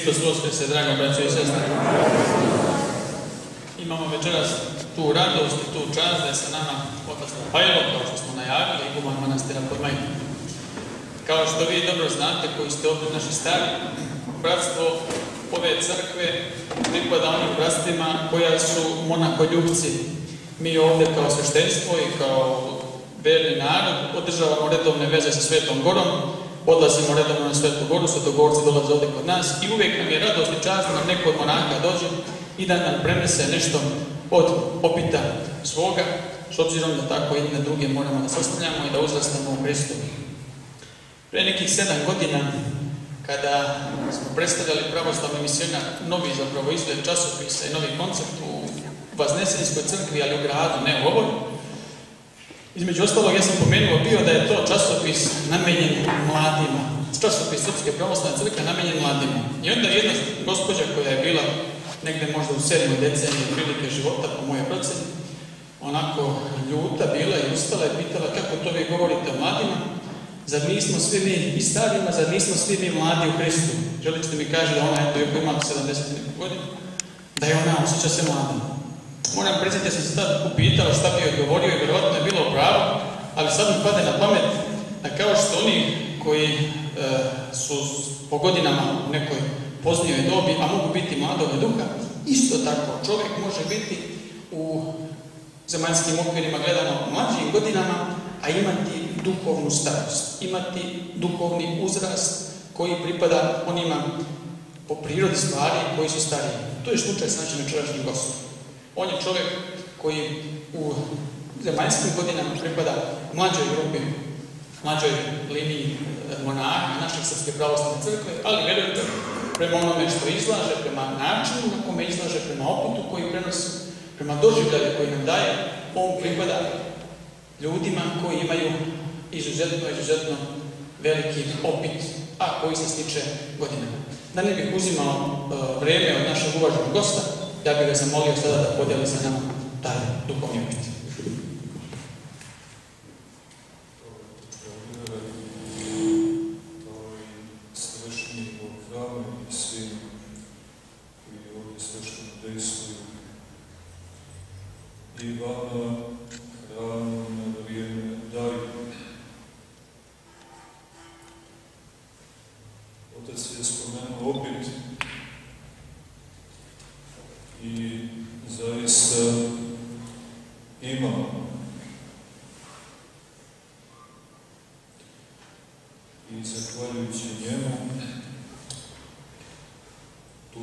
Hristos Voskre se, draga braćo i sestre. Imamo večeras tu radost i tu čast da je sa nama otac Pajlo, kao što smo najavili, iguman manastira pod Majkom. Kao što vi dobro znate, koji ste ovdje naši stari, bratstvo ove crkve pripada onim bratstvima koja su monakoljubci. Mi ovdje kao sveštenstvo i kao verni narod održavamo redovne veze sa Svetom Gorom, odlazimo redovno na Svetu Goru, Svetogorci dolaze ovdje kod nas i uvijek nam je radost i čast da nam neko od monaka dođe i da nam prenese nešto od opita svoga, s obzirom da tako na druge moramo da sastavljamo i da uzrastamo u Hristu. Prije nekih sedam godina, kada smo predstavljali pravoslavni misionar, novi zapravo izgled časopisa i novi koncept u Vaznesenskoj crkvi, ali u gradu, ne u ovoj, između ostalog, ja sam pomenuo bio da je to časopis namenjen mladima. Časopis Srpske pravoslavne crkve namenjen mladima. I onda jedna gospođa koja je bila negdje možda u sedmoj deceniji prilike života, po moje proceni, onako ljuta bila i ustala i pitala kako to vi govorite o mladima, zar nismo svi mi i starima, zar nismo svi mi mladi u Hristu? Želite mi kaže da ona, eto, ima 70 godina, da je ona osjeća se mladima. Moram priznati da sam se tad upitao šta bi odgovorio i vjerojatno je bilo pravo, ali sad mi pade na pamet da kao što oni koji e, su po godinama u nekoj poznijoj dobi, a mogu biti mladoga duha, isto tako čovjek može biti u zemaljskim okvirima gledano mlađim godinama, a imati duhovnu starost, imati duhovni uzrast koji pripada onima po prirodi stvari koji su stariji. To je slučaj s našim večerašnjim gostom. On je čovjek koji u zemaljskim godinama pripada mlađoj grupi, mlađoj liniji e, monaha naših Srpske pravoslavne crkve, ali vjerujte, prema onome što izlaže, prema načinu na kome izlaže, prema oputu koji prenosi, prema doživljaju koji nam daje, on pripada ljudima koji imaju izuzetno, izuzetno veliki opit, a koji se stiče godinama. Da ne bih uzimao uh, vrijeme od našeg uvaženog gosta, ja bih ga zamolio sada da podijeli sa nama taj duhovni opit. i vama hranu na vrijeme daju. Otac je spomenuo opet i zaista imamo i zahvaljujući njemu tu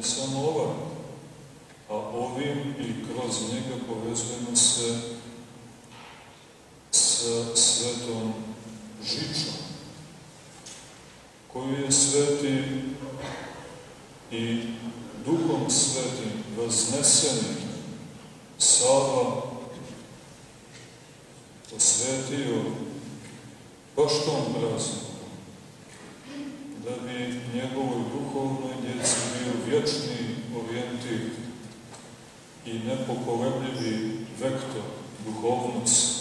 mi samo ovaj, a ovim i kroz njega povezujemo se sa svetom žičom, koji je sveti i duhom svetim vaznesenim Sava posvetio baš tom и непоколебливи вектор, духовност,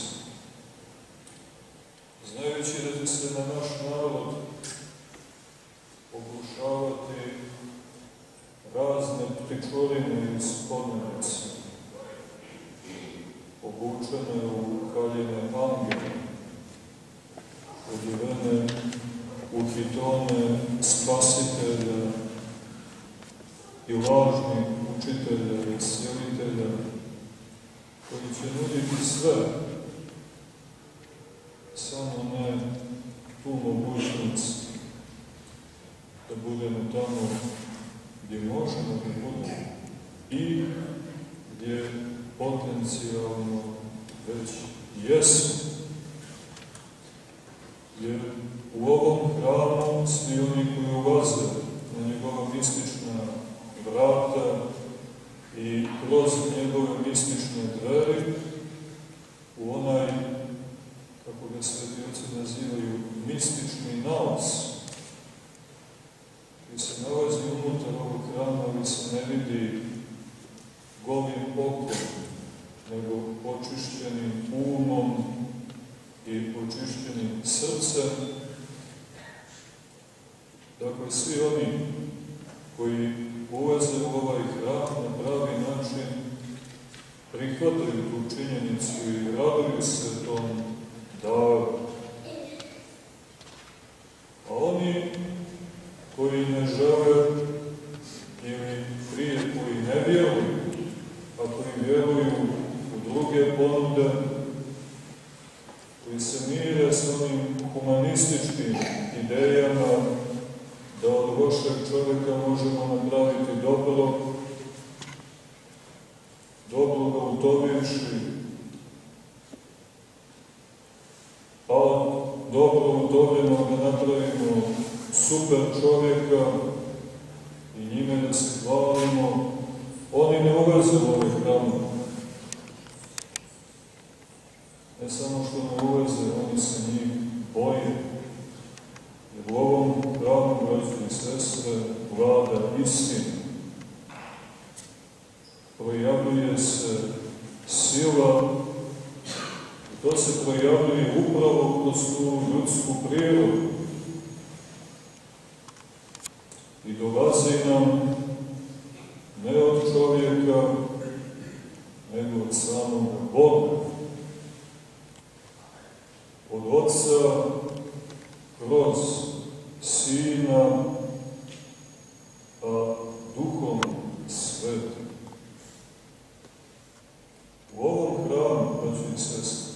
braće i sestre,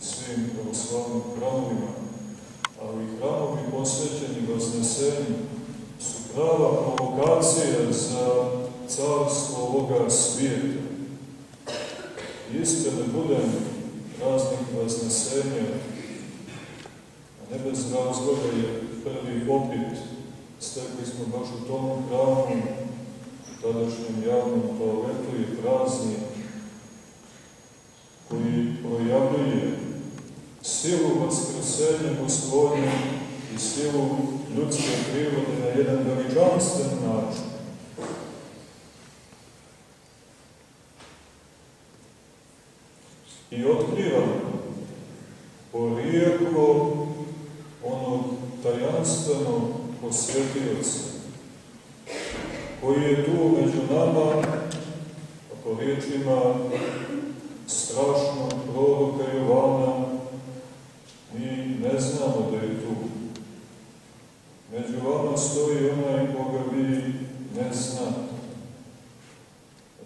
svim pravoslavnim hramovima, ali i hramovi posvećeni vaznesenju su prava provokacija za carstvo ovoga svijeta. Isto da budem raznih vaznesenja, a ne bez razloga je prvi opit stekli smo baš u tom hramu, u tadašnjem javnom toaletu i prazni koji projavljuje silu vaskrsenja gospodina i silu ljudske prirode na jedan veličanstven način. I otkriva porijeklo onog tajanstvenog posvetioca, koji je tu među nama, po riječima strašnog proroka Jovana, mi ne znamo da je tu. Među vama stoji onaj koga vi ne znate.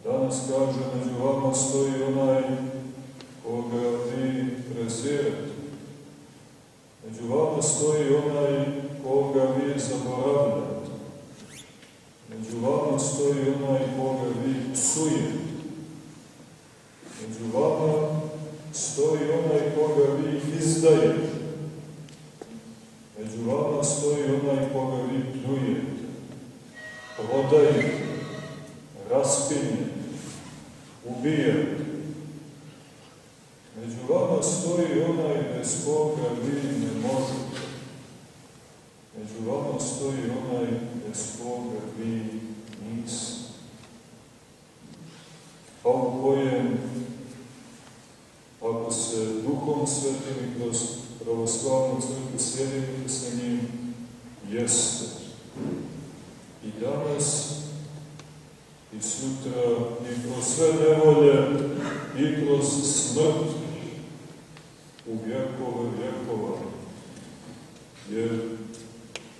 Danas kaže, među vama stoji onaj koga vi prezirate. Među vama stoji onaj koga vi zaboravljate. Među vama stoji onaj koga vi psujete. Među vama stoji onaj koga vi izdajete. Među vama stoji onaj koga vi pljujete, prodajete, raspinjete, ubijete. Među vama stoji onaj bez koga vi ne možete. Među vama stoji onaj bez koga vi niste. Pa u kojem ako se duhom svetim i kroz pravoslavnu crkvu sjedinite sa njim, jeste. I danas, i sutra, i kroz sve nevolje, i kroz smrt, u vjekove vjekova. Jer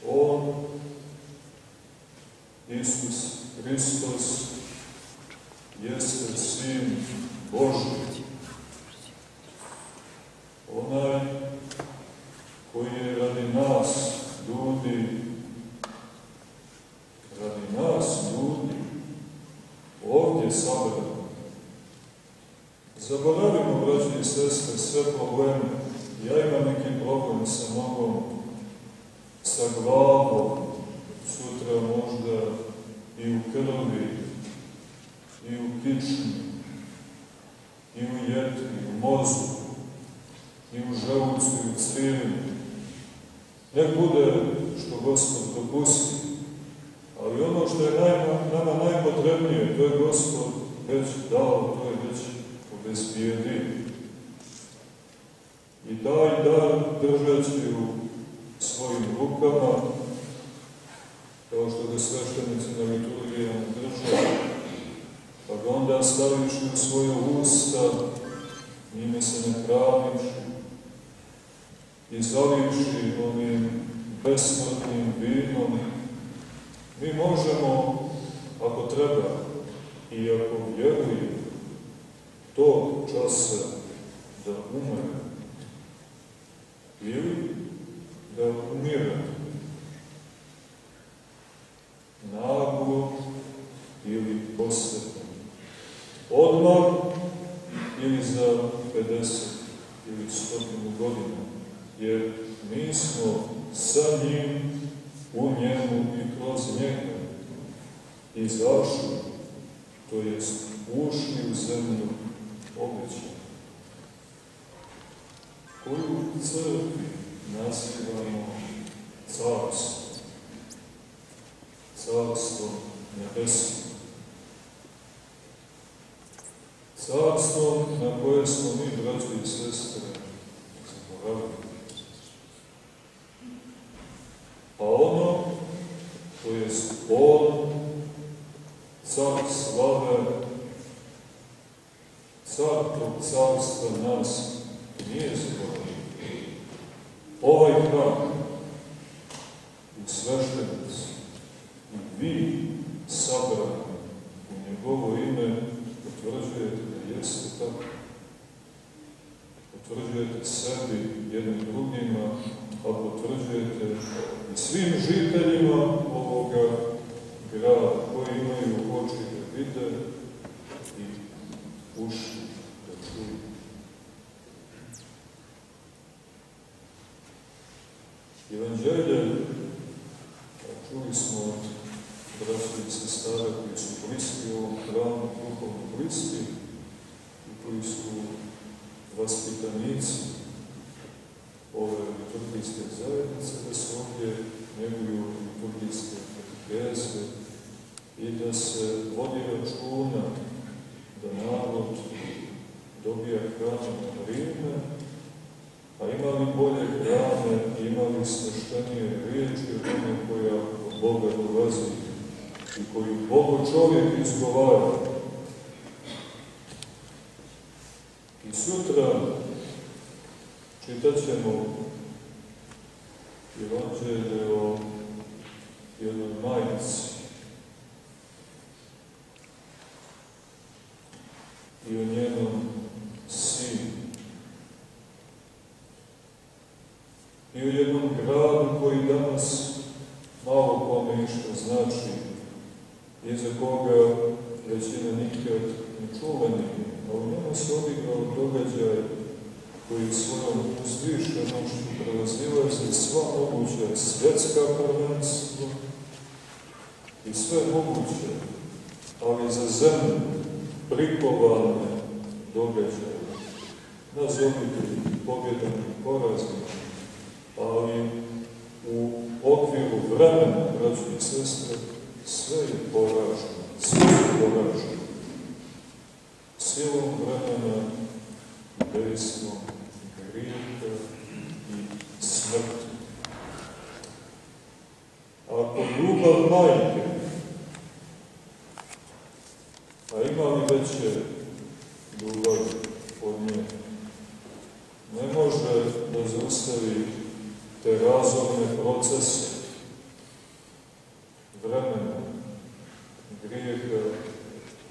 On, Isus Hristos, jeste Sin Božji onaj koji je radi nas, ljudi, radi nas, ljudi, ovdje sabran. Zaboravimo, braći i sestre, sve probleme. Ja imam neki problem sa nogom, sa glavom, sutra možda i u krvi, i u kični, i u jetri, i u mozgu i u želucu i u crijevu. Nek bude što Gospod dopusti, ali ono što je nama najpotrebnije, to je Gospod već dao, to je već obezbijedio. I taj dar držeći u svojim rukama, kao što ga sveštenici na liturgijama drže, pa ga onda staviš u svoje usta, njime se ne praviš, i zalivši onim besmrtnim vinom, mi možemo, ako treba, i ako vjerujemo, tog časa da umre ili da umire naglo ili posvetno. Odmah ili za 50 ili 100 godina jer mi smo sa njim, u njemu i kroz njega izašli, to jest ušli u zemlju obećanu, koju u crkvi nazivamo carstvo, carstvo nebesno. Carstvo na koje smo mi, braći i sestre, zaboravili.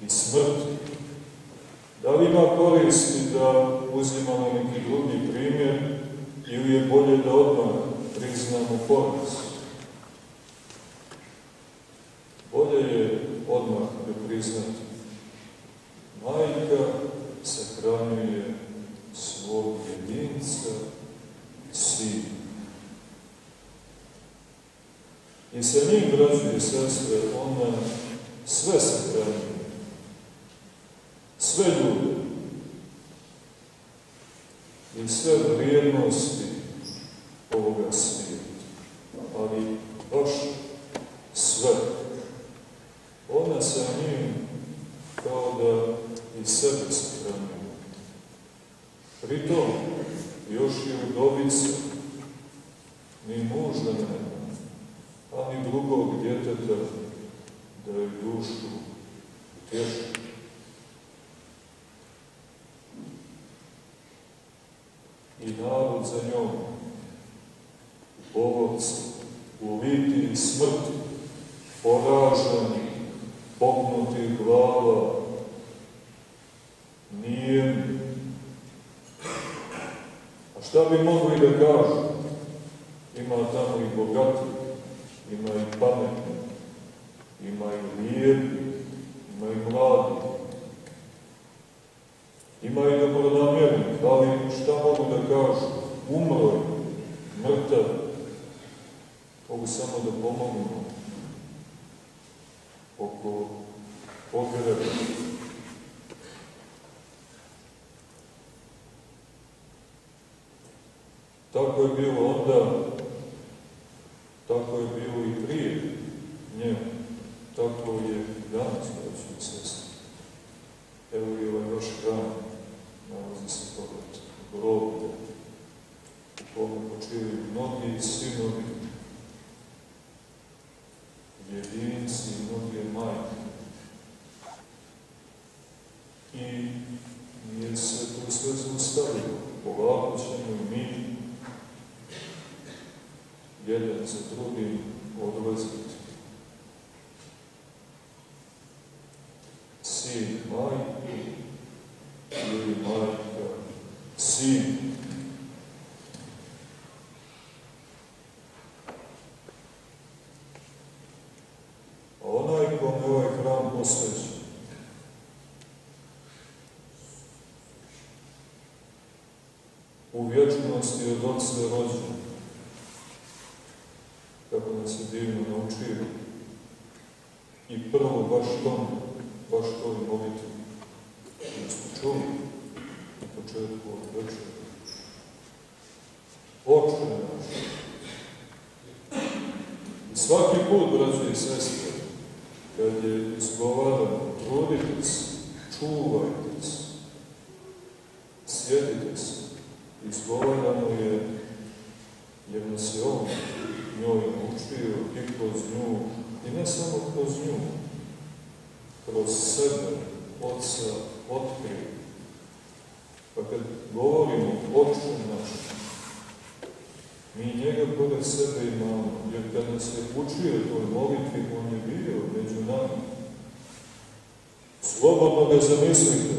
i smrti. Da li ima koristi da uzimamo neki drugi primjer ili je bolje da odmah priznamo poraz? Dios. Lord, we will hold up. svoj god sve rođen. Kako nas je divno naučio. I prvo baš tome. Vou, vou, vou,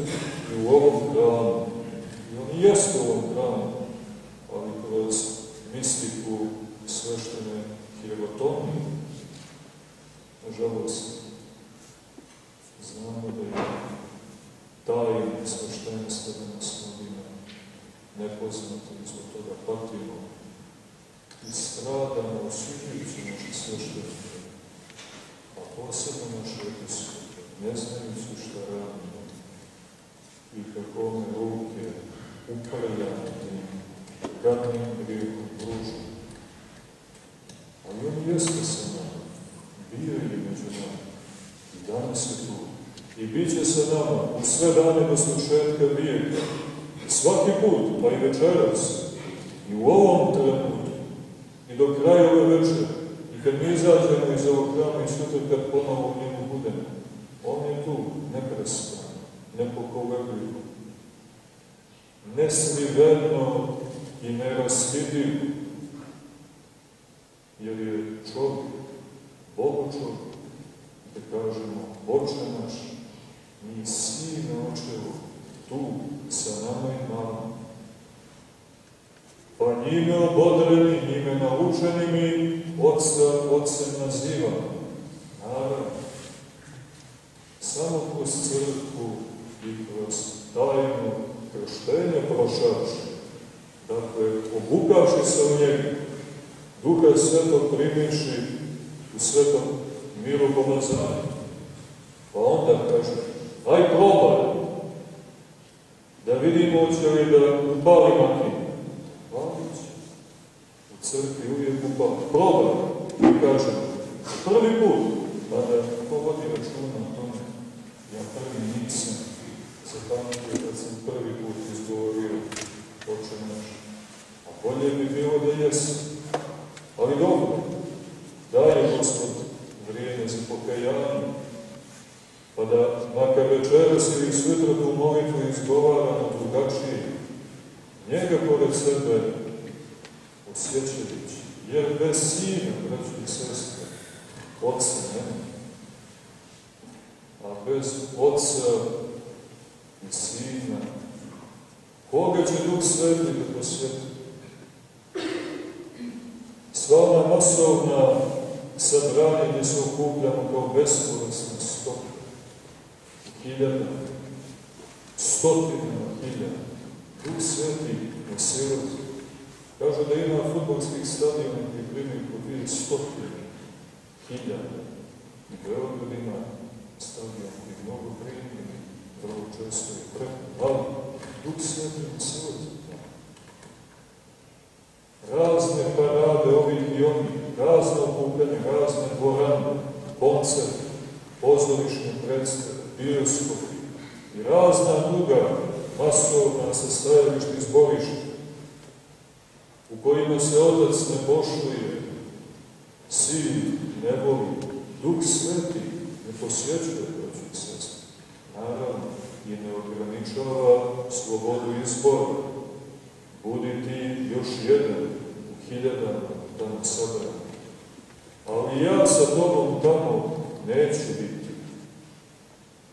i ja sa tobom tamo neću biti,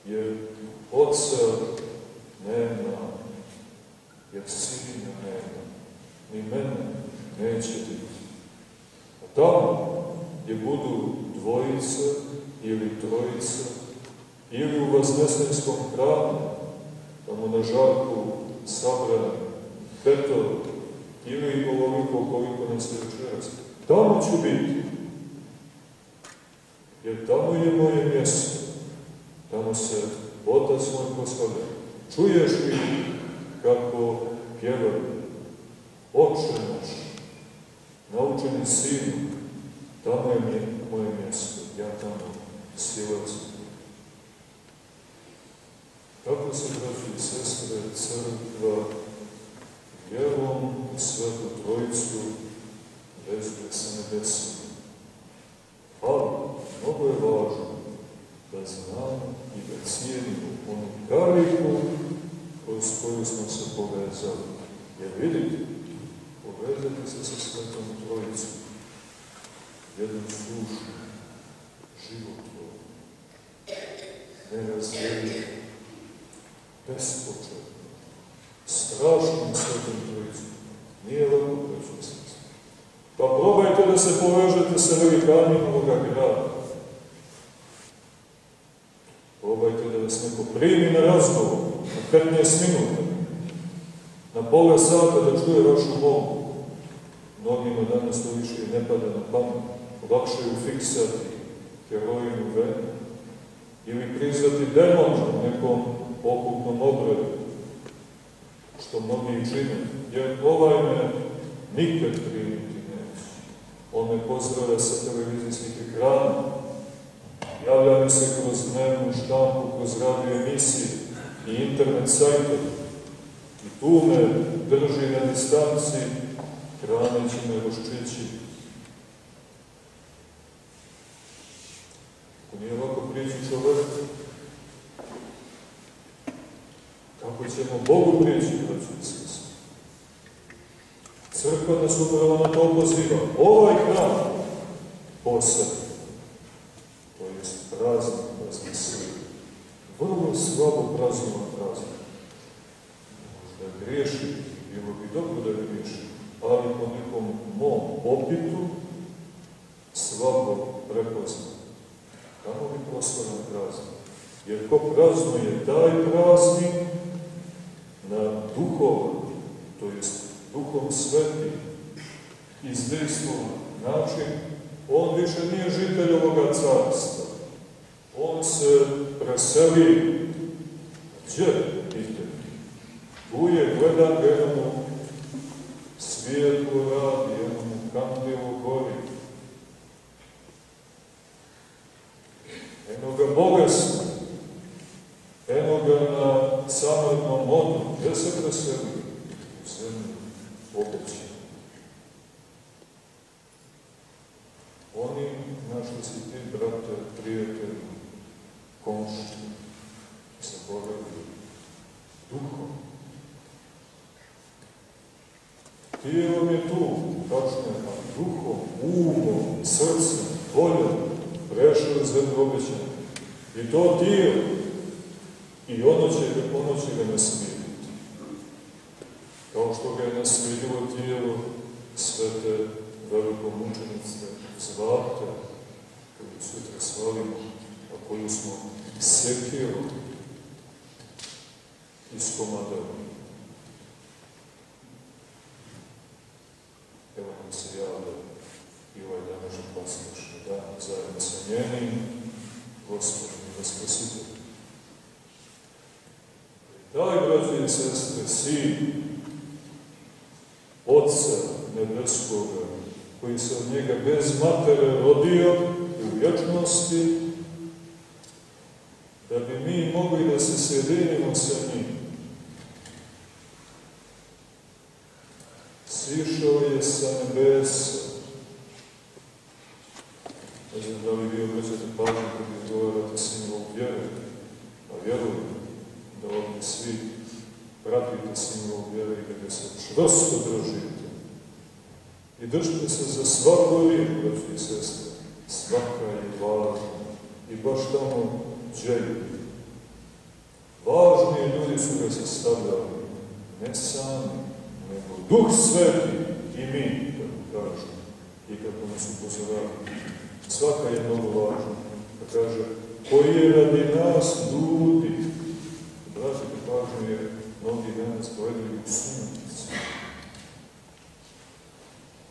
jer oca nema, jer sina nema, ni mene neće biti. A tamo gdje budu dvojica ili trojica, ili u vaznesenskom hranu, tamo na žarku sabrani, petoro, ili ovoliko koliko nas je večeras. Tamo ću biti. Jer tamo je moje mjesto. Tamo se Otac moj proslavlja. Čuješ li kako pjevaju Oče naš, naučeni sinu, tamo je moje mjesto, ja tamo silazim. Kako se, braći i sestre, crkva vjerom u svetu trojicu vezuje sa nebesima. Ali, mnogo je važno da znamo i da cijenimo onu kariku kroz koju smo se povezali. Jer vidite, povezati se sa svetom trojicom, jednu dušu, životvoru, nerazdeljivu, bespočetno, strašnom svetom trojicom. Nije lako preći Pa probajte da se povežete sa velikanima ovoga grada. Probajte da vas neko primi na razgovor, na 15 minuta, na pola sata da čuje vašu molbu. Mnogima danas to više ne pada na pamet. Lakše je ufiksati herojinu venu ili prizvati demona u nekom pokupnom obradu, što mnogi čine, jer ovaj me nikad primiti neće. On me pozdravlja sa televizijskih ekrana, javlja mi se kroz dnevnu štampu, kroz radio emisije i internet sajte. I tu me drži na distanci, hraneći me roščići. Ako nije ovako prići čoveku, kako ćemo Bogu prići, braći i sestri? Crkva nas upravo na to poziva. Ovaj hram posebno praznik Vaskrsenja. Vrlo slabo praznovat praznik. Možda griješi, bilo bi dobro da griješi, ali po nekom mom opitu slabo prepozna. Kamo bi proslavno praznik? Jer ko praznuje taj praznik na duhovan, to jest duhom sveti, izdejstvovan način, on više nije žitelj ovoga carstva on se preseli. Gdje? Ide. Tu je gleda jednom svijetlu radi, jednom kandilu gori. Eno ga bolesno, eno ga na samotnom modu. Gdje se preseli? U zemlju obećaju. Oni, na što si ti, brate, prijatelji, komšću, zaboravili duhom. Tijelom je tu, tačno a duhom, umom, srcem, voljom, prešli zemlju obećanje. I to tijelo, i ono će ga, ono će ga nasmijediti. Kao što ga je nasmijedilo tijelo svete velikomučenice Zvate, koju sutra svalimo, a koju smo sekiru iskomadali. Evo nam se javlja i ovaj današnji paskašni dan zajedno sa njenim gospodom i. Daj, braći i sestre, sin Otca Nebeskoga, koji se od njega bez matere rodio u vječnosti, da bi mi mogli da se sjedinimo sa njim. Sišao je sa nebesa. Ne znam da li vi obraćate pažnju kad izgovarate simbolom vjeru, a vjerujem da ovdje svi pratite simbol vjere i da ga se čvrsto držite. I držite se za svaku riječ, braći i sestre. Svaka je važna. I baš tamo želju. Važni ljudi su ga sastavljali, ne sami, nego Duh Sveti i mi, kako kažu, i kako nas upozoravaju. Svaka je mnogo važna. Pa kaže, koji je radi nas ljudi. Obratite pažnju jer mnogi danas gledaju u sunnicu,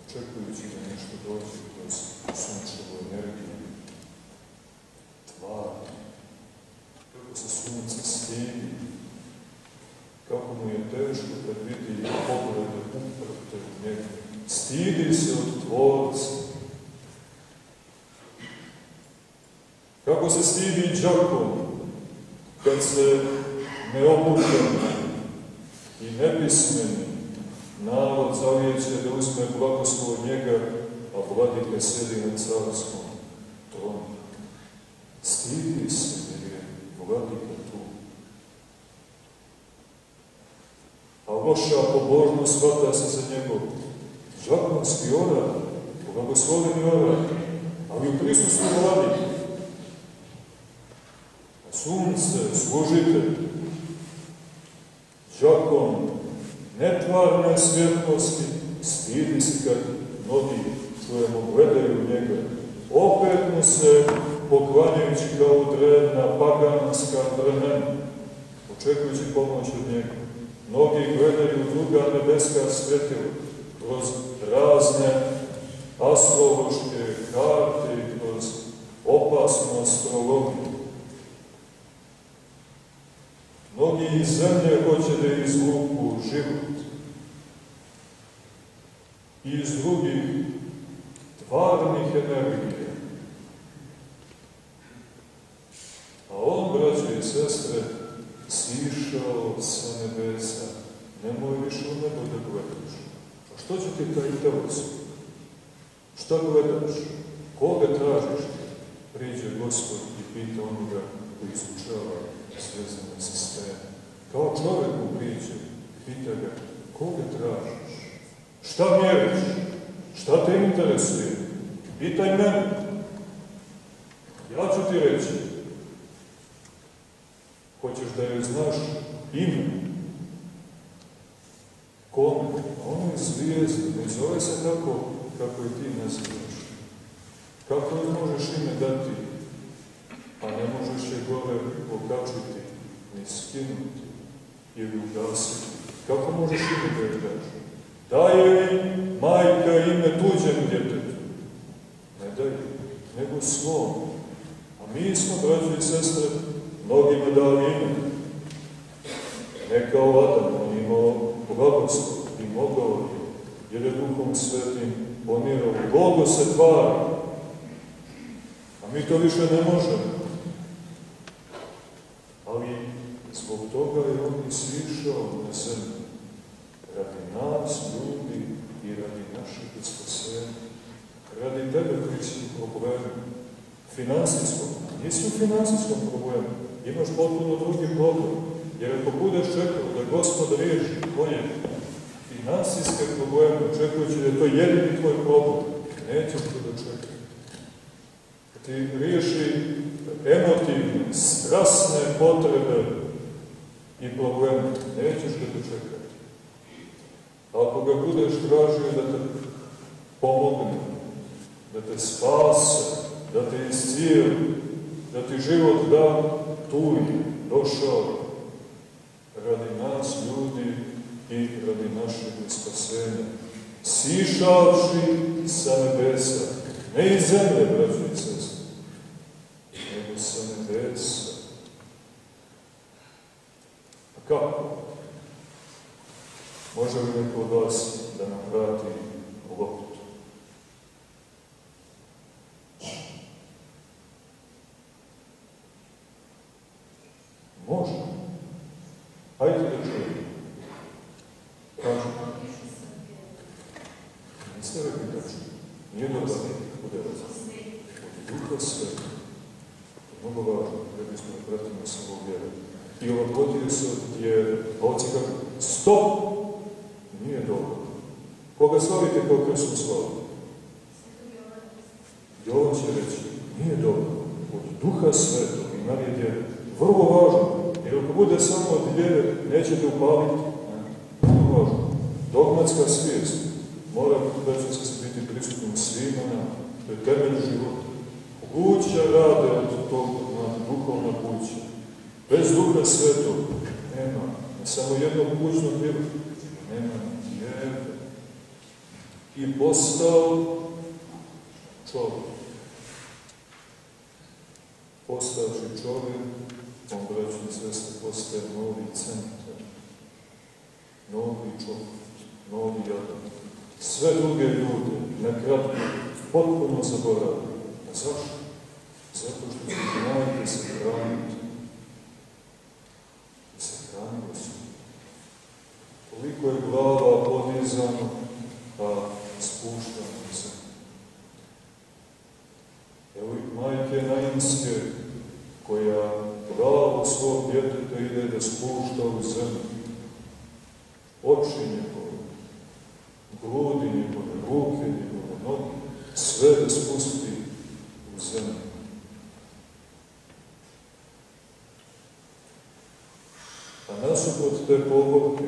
očekujući da nešto dođe kroz sunčevu energiju. kako se sunce stidi, kako mu je teško kad vidi poglede uprte u njega. Stidi se od tvorca. Kako se stidi džakom kad se neobučeni i nepismeni narod zavijeće da uzme blagoslov od njega, a vladika sedi na carskom tronu. Stidi se jer je vladika tu. A loša pobožnost hvata se za njegov žakonski orad, blagosloveni orad, ali u prisustvu vladike. Sunce, služitelj, žakon, netvarne svjetlosti, stidi se kad mnogi čujemo, gledaju njega. Opet mu se, poklanjajući kao drevna paganska vremena, očekujući pomoć od njega. Mnogi gledaju druga nebeska svjetila kroz razne astrološke karte i kroz opasnu astrologiju. Mnogi iz zemlje hoće da izvuku život. I iz drugih tvarnih energija. A on, braće i sestre, sišao sa nebesa. Nemoj više u nebo da gledaš. A što će ti taj telesu? Šta gledaš? Koga tražiš? Priđe Gospod i pita onoga koji izučava svezane sisteme. Kao čovjek mu priđe, pita ga, koga tražiš? Šta mjeriš? Šta te interesuje? Pitaj mene. Ja ću ti reći. Da joj znaš ime? Kome? A on je ne zove se tako kako i ti nazivaš. Kako joj možeš ime dati, a ne možeš je gore okačiti, ni skinuti ili ugasiti? Kako možeš ime da joj daš? Daje li majka ime tuđem djetetu? Ne daje, nego svom. A mi smo, braći i sestre, mnogima dali ime. Ne kao Adam, on imao i mogao je, jer je Duhom Svetim ponirao. Bogo se tvari. A mi to više ne možemo. Ali zbog toga je on i svišao na zemlju. Radi nas, ljudi, i radi našeg spasenja. Radi tebe koji problemu. Finansijskom. Nisi u finansijskom problemu. Imaš potpuno drugi problem. Jer ako budeš čekao da Gospod riješi tvoje finansijske probleme, očekujući da je to jedini tvoj problem, nećeš to čekati. Ti riješi emotivne, strasne potrebe i probleme, nećeš ga dočekati. Ako ga budeš tražio da te pomogne, da te spase, da te iscijeli, da ti život da, tu je došao radi nas ljudi i radi našeg spasenja. Sišavši sa nebesa, ne iz zemlje, braći i nego sa nebesa. A kako? Može li neko od vas da nam vrati loptu? Može. Hajde da čujemo. Kažu. Niste rekli tačno. Nije dobar udarac. Od duha sve. Mnogo važno, da bismo pratimo sa ovog vjera. I ovogodio se od vjere. A ovci kažu, stop! Nije dobro. Koga slavite kao krsnu slavu? Jovan će reći, nije dobro. Od duha svetog i Marije djeve. Vrlo važno. Jer ako bude samo od vjere, nećete upaliti. Vrlo važno. Dogmatska svijest mora se biti prisutnom svima nam. To je života. Kuća rade od tog duhovna kuća. Bez duha svetog nema. Ne samo jednog kućnog djela. Nema vjere. I postao čovjek. Postavši čovjek, mogu sve se postaje novi centar, novi čovjek, novi jadan. Sve druge ljude, nekratko, potpuno zaboravljaju. A zašto? Zato što su znali se hraniti. Da se hranili su. Koliko je glava podizano, pa spuštano se. Evo i majke Nainske, koja pravo svog djeteta ide da spušta u zemlju. Oči njegove, grudi njegove, ruke njegove, noge, sve da spusti u zemlju. A nasupot te pogodke,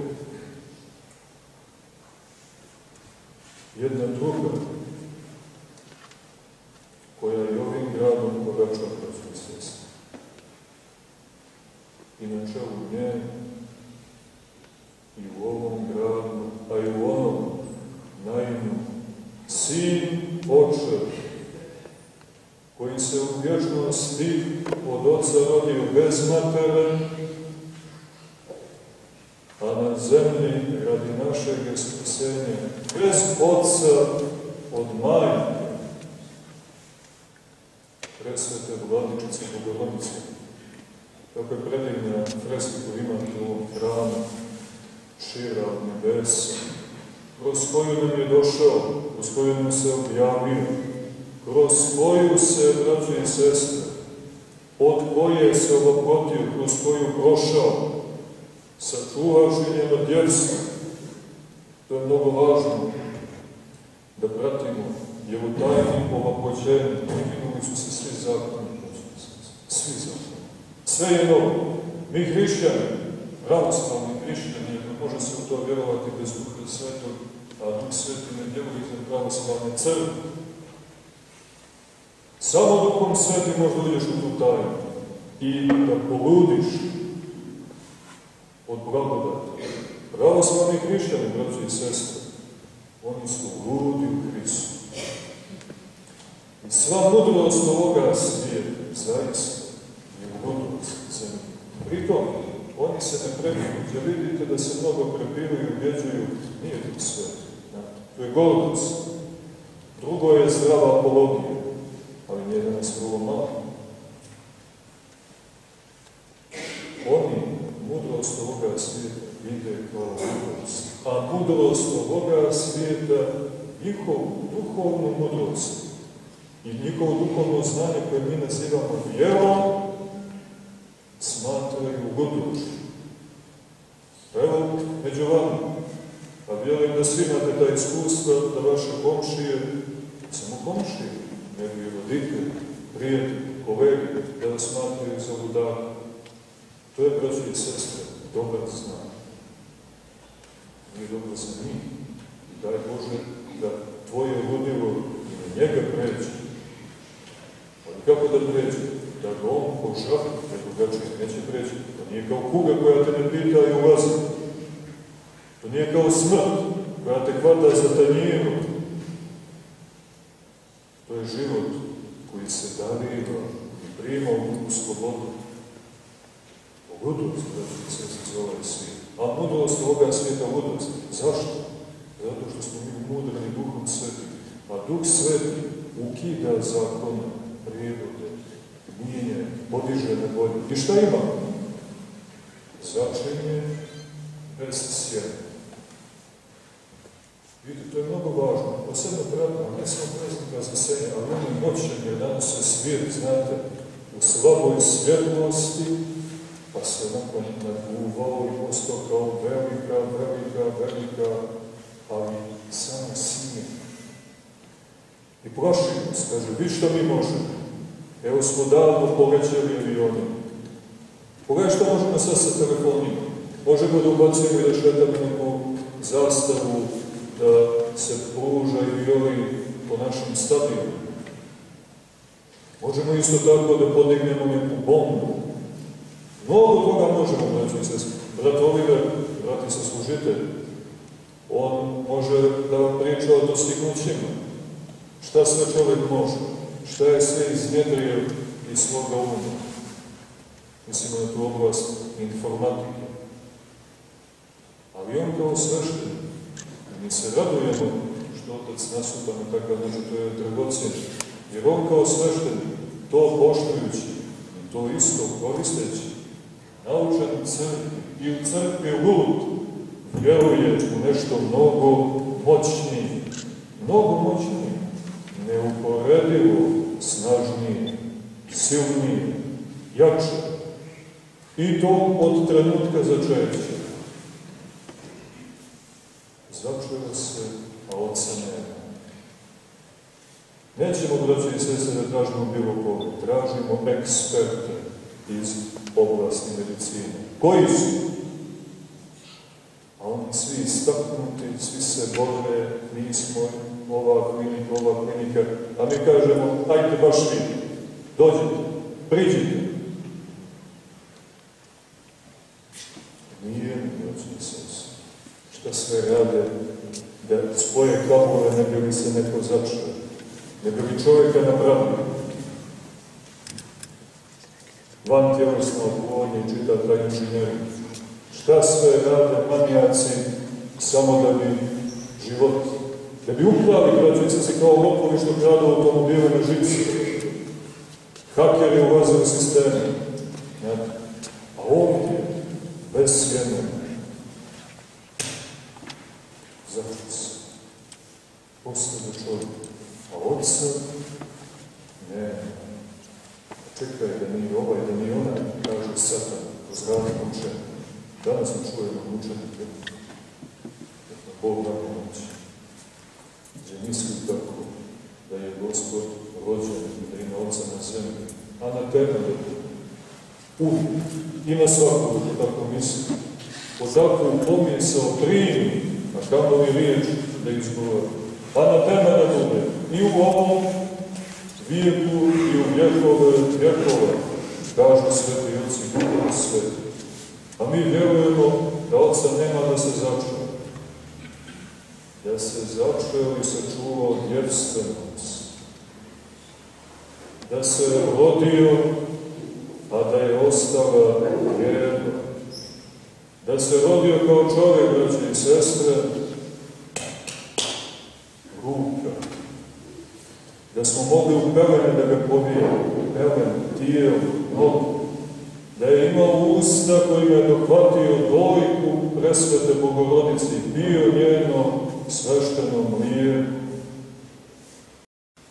velika, ali samo sinje I prošli nas, kaže, vi što mi možemo? Evo smo davno povećali avioni. Pogledaj što možemo sad sa telefonima. Možemo da ubacimo i da šetamo zastavu, da se pruža avioni po našem stadionu. Možemo isto tako da podignemo neku bombu. Mnogo toga možemo, braći i sestri. Brat Oliver, brati sa služitelj, on može da vam priča o dostignućima. Šta sve čovjek može? Šta je sve izvjedrije iz svoga uma? Mislimo na tu oblast informatike. Ali on kao svešten, mi se radujemo što otac nasupa na takav način, to je dragocen. Jer on kao svešten, to poštujući, to isto koristeći, naučen crkvi i u crkvi lud, vjeruje u nešto mnogo moćnije, mnogo moćnije, neuporedivo snažnije, silnije, jače. I to od trenutka začeća. Začuje se, a oca nema. Nećemo, braći i sestre, da tražimo bilo koga. Tražimo eksperte iz oblasti medicine. Koji su? A oni svi istaknuti, svi se bore, mi smo ova klinika, ova klinika, a mi kažemo, ajte baš vi, dođite, priđite. Nije, braći i sestre, šta sve rade, da spoje kapove, ne bi li se neko začeo, ne bi li čovjeka napravio van tjelesno oplodnje i čita taj inženjering. Šta sve rade manijaci samo da bi život, da bi ukrali građanice se kao lopovi što kradu automobile na žici. Hakeri ulaze u sisteme. A ovdje, bez sjene, zavrci, postane čovjek. A oca ne, čekaj da ni ovaj, da ni ona, kaže Satan, rane učenje. Danas mi čujemo učenike, da Bog da pomoći. Gdje misli tako da je Gospod rođen i da ima oca na zemlji, a na da uvijek ima svakog da tako misli. Po takvu pomisao primi, a kako mi riječ da izgovori. A na tebe da bude i u ovom vijeku i u vjekove vjekova, kažu sveti oci, duhovi sveti. A mi vjerujemo da oca nema da se začuje. Da se začeo i sačuvao djevstvenost. Da se rodio, a da je ostala vjerno. Da se rodio kao čovjek, braći i sestre, ruka, da smo mogli u pelene da ga pobijemo, pelen, tijelo, nogu, da je imao usta koji je dohvatio dojku presvete Bogorodici, bio njeno svešteno mlije,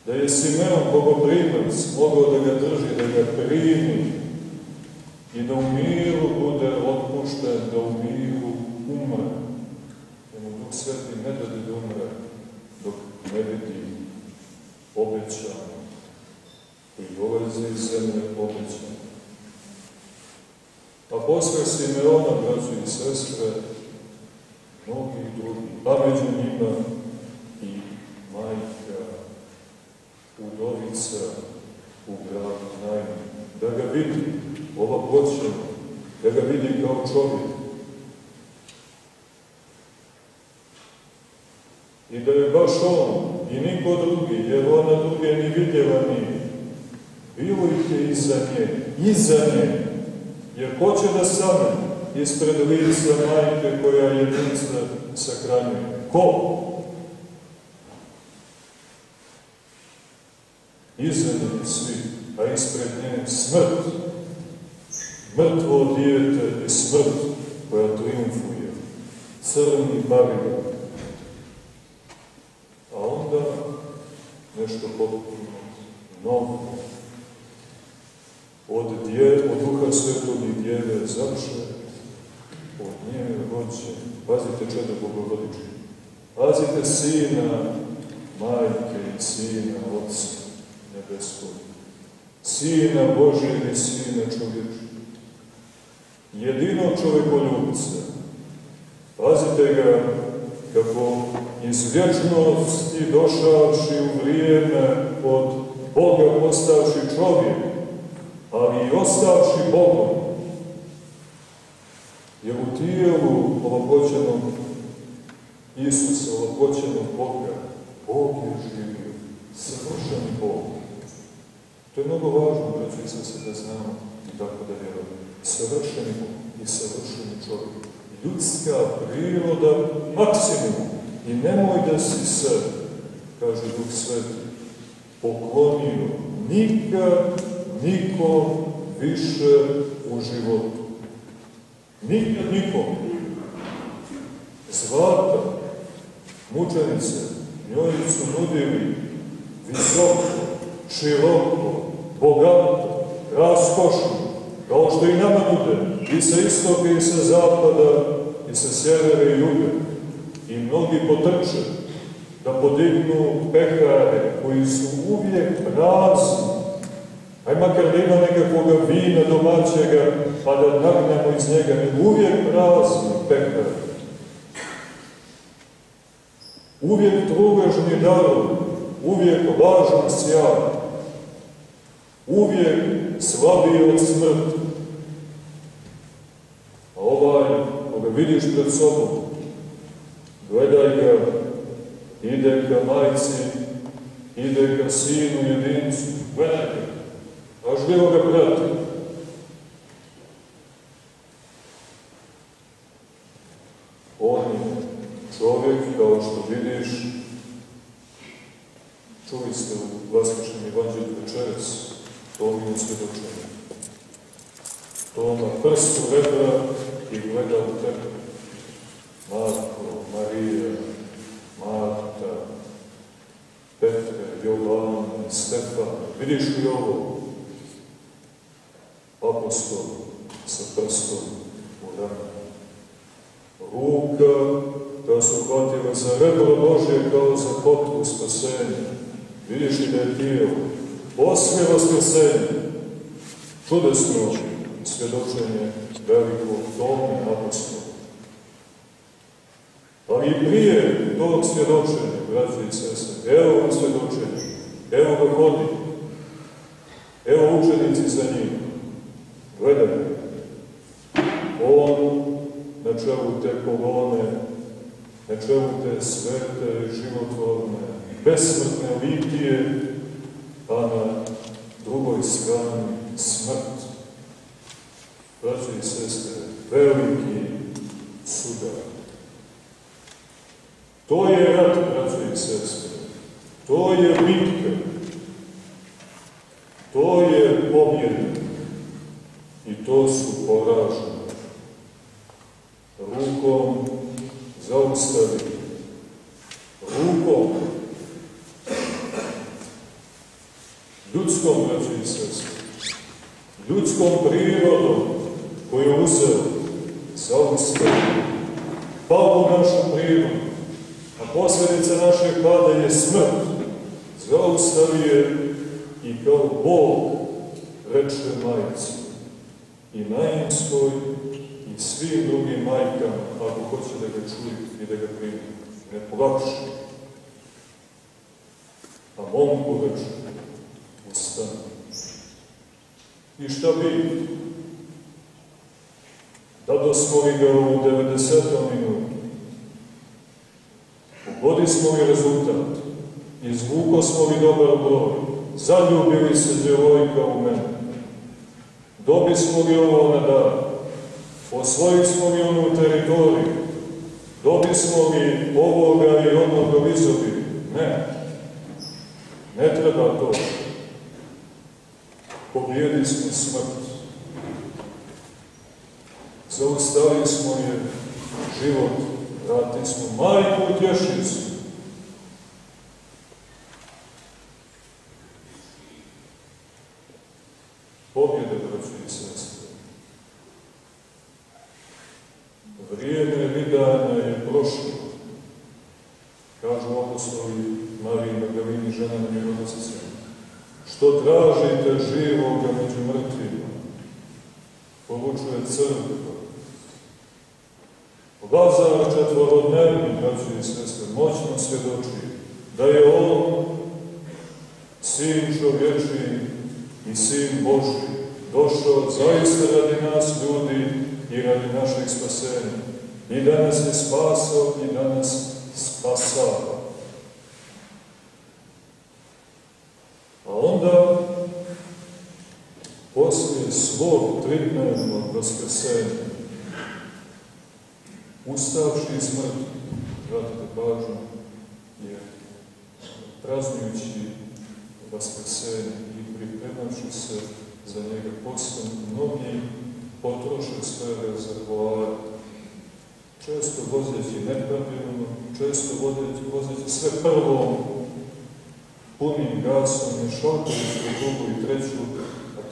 da je Simeon Bogoprimac mogao da ga drži, da ga primi i da u miru bude otpušten, da u miru umre. Da mu Duh Sveti ne dade da umre dok ne vidi obećano koji dolazi iz zemlje obećano. A posle Simeona, braću i sestre, mnogi drugi, a među njima i majka, udovica u gradu da ga vidi ova počena, da ga vidi kao čovjek. I da je baš on i niko drugi, jer ona druge ni vidjela nije. Bilo ih je iza nje, iza nje, hoće da same ispred lica majke koja je jedinstva sahranjuje. Ko? Iza svi, a ispred nje smrt. Mrtvo dijete i smrt koja triumfuje. Crni Babilon. A onda nešto potpuno novo. Od, od duha svetog i djeve završe, od nje rođe. Pazite čedo Bogorodiče. Pazite sina, majke i sina, oca nebeskog. Sina Božije i sina čovječa. Jedinog čovjekoljubca. Pazite ga kako iz vječnosti došavši u vrijeme od Boga postavši čovjek, ali i ostavši Bogom, jer u tijelu ovopoćenog Isusa, ovopoćenog Boga, Bog je živio, savršen Bog. To je mnogo važno, braći se, da znamo i tako da vjerujemo. savršeni i savršeni čovjek. Ljudska priroda maksimum. I nemoj da si se, kaže Duh Sveti, poklonio nikad nikom više u životu. Nikad nikom. Zlata, mučenice, njoj su nudili visoko, široko, bogato, raskošno, kao što i nama nude, i sa istoka i sa zapada, i sa sjevera i juga. I mnogi potrče da podignu pekare koji su uvijek prazni. Aj makar da ima nekakvog vina domaćega, pa da nagnemo iz njega, ne uvijek prazni pekare. Uvijek truležni darovi, uvijek važan sjaj, uvijek slabiji od smrti. A ovaj, koga vidiš pred sobom, gledaj ga, ide ka majci, ide ka sinu jedincu, gledaj ga, pažljivo ga prati. On je čovjek, kao što vidiš, čuli ste u Vaskršnjem evanđelju večeras, to mi je svjedočenje. To na prstu rebra i gleda u tebe. Marko, Marija, Marta, Petre, Jovan, Stefan. Vidiš li ovo? Apostol sa prstom u ramenu. Ruka koja su hvatila za rebro Božje kao za potku spasenja. Vidiš li da je tijelo? Osme vaskrsenje. Čudesno svjedočenje velikog Tome apostola. Ali i prije tog svjedočenja, braći i sestre, evo vam svjedočenje, evo ga hodi, evo učenici za njim. Gledaj, on na čelu te kolone, na čelu te svete, životvorne, besmrtne litije, a na drugoj strani smrt. Braći i sestre, veliki sudar. To je rat, braći i sestre. To je bitka. To je pobjeda. I to su poražene.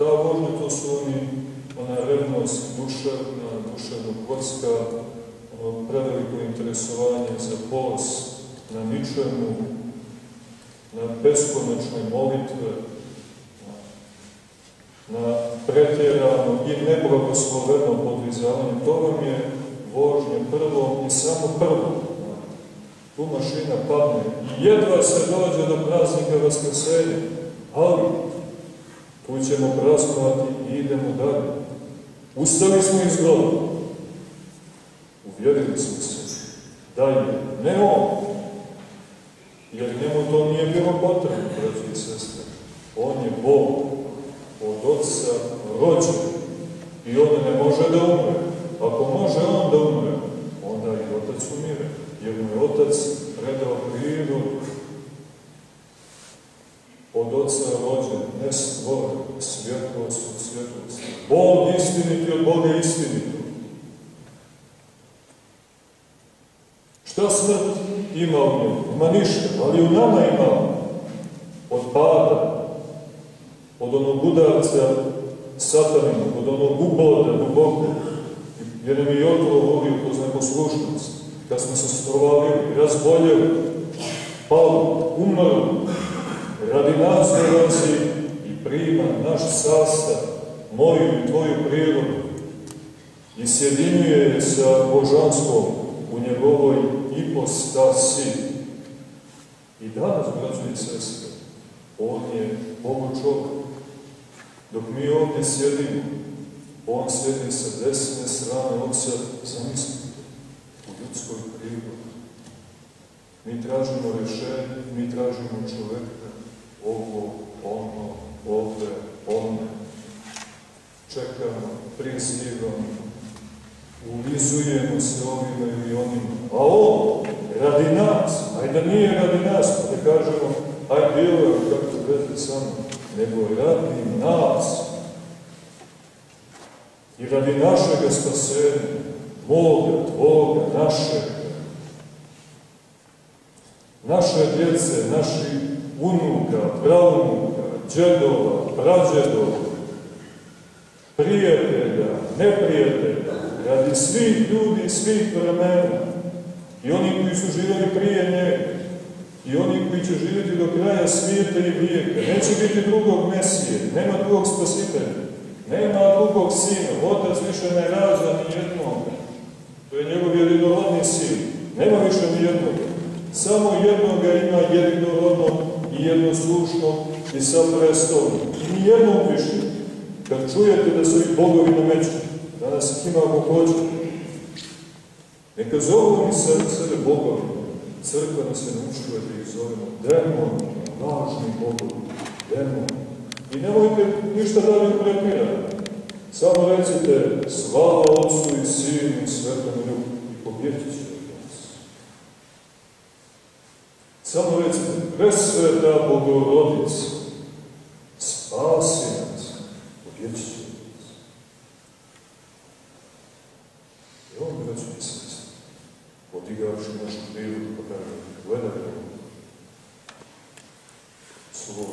Ta vožnja to su oni, ona revnost duševna, duševno kocka, ono preveliko interesovanje za post, na ničemu, na beskonačne molitve, na pretjerano i neblagosloveno podvizavanje, to vam je vožnje prvo i samo prvo. Tu mašina padne i jedva se dođe do praznika Vaskrsenja, ali tu ćemo praznovati i idemo dalje. Ustali smo iz groba. Uvjerili smo se da je ne on, jer njemu to nije bilo potrebno, braći i sestre. On je Bog, od Otca rođen i on ne može da umre. Ako može on da umre, onda i Otac umire, jer mu je Otac predao prirodu od Otca rođen, ne stvoren, svjetlost od svjetlosti. Bog istiniti od Boga istiniti. Šta smrt ima u njemu? Ima ništa, ali u nama ima od pada, od onog udarca sataninog, od onog uboda dubokog, jer nam i otro vodio kroz neposlušnost, kad smo se strovalili, razboljeli, pali, umrli, radi nas dolazi i prima naš sastav, moju i tvoju prirodu i sjedinjuje je sa božanstvom u njegovoj ipostasi. I danas, braćo i sestre, on je Bogo čovjek. Dok mi ovdje sjedimo, on sjedi sa desne strane Otca, zamislite, u ljudskoj prirodi. Mi tražimo rešenje, mi tražimo čoveka, ovo, ono, ovde, one. Čekamo, prizivamo, ulizujemo se ovima ili onima. A on, radi nas, ajde nije radi nas, pa da kažemo, aj bilo je, kako to veze samo, nego radi nas. I radi našeg spasenja, moga, tvoga, našeg, naše djece, naših unuka, pravunuka, džedova, prađedova, prijatelja, neprijatelja, radi svih ljudi, svih vremena i oni koji su živjeli prije njega i oni koji će živjeti do kraja svijeta i vijeka. Neće biti drugog Mesije, nema drugog spasitelja, nema drugog sina, otac više ne rađa ni jednog. To je njegov jedinorodni sin. Nema više ni jednog. Samo jednoga ima jedinorodno i jednoslušno i sam prestolno. I ni jednog više. Kad čujete da su ih bogovi nameću, danas ih ima ako hoće, neka zovu mi sebe, bogovi. Crkva nas je naučila da ih zovemo demoni, lažni bogovi, demoni. I nemojte ništa dalje prepirati. Samo recite slava Otcu i Sinu i Svetom i pobjedit će vas. Samo recite, presveta Bogorodica, spasi nas, pobjedit će vas. I on, braćo i sestri, podigavši našu prirodu, pa kaže, gledajte svoje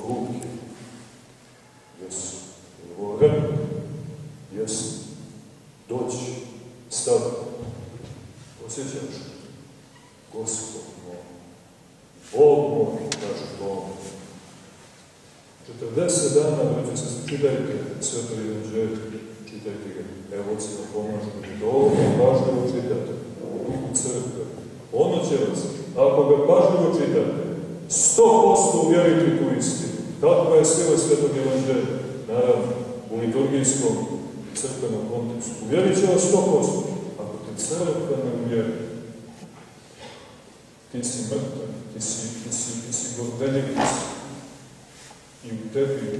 dürfen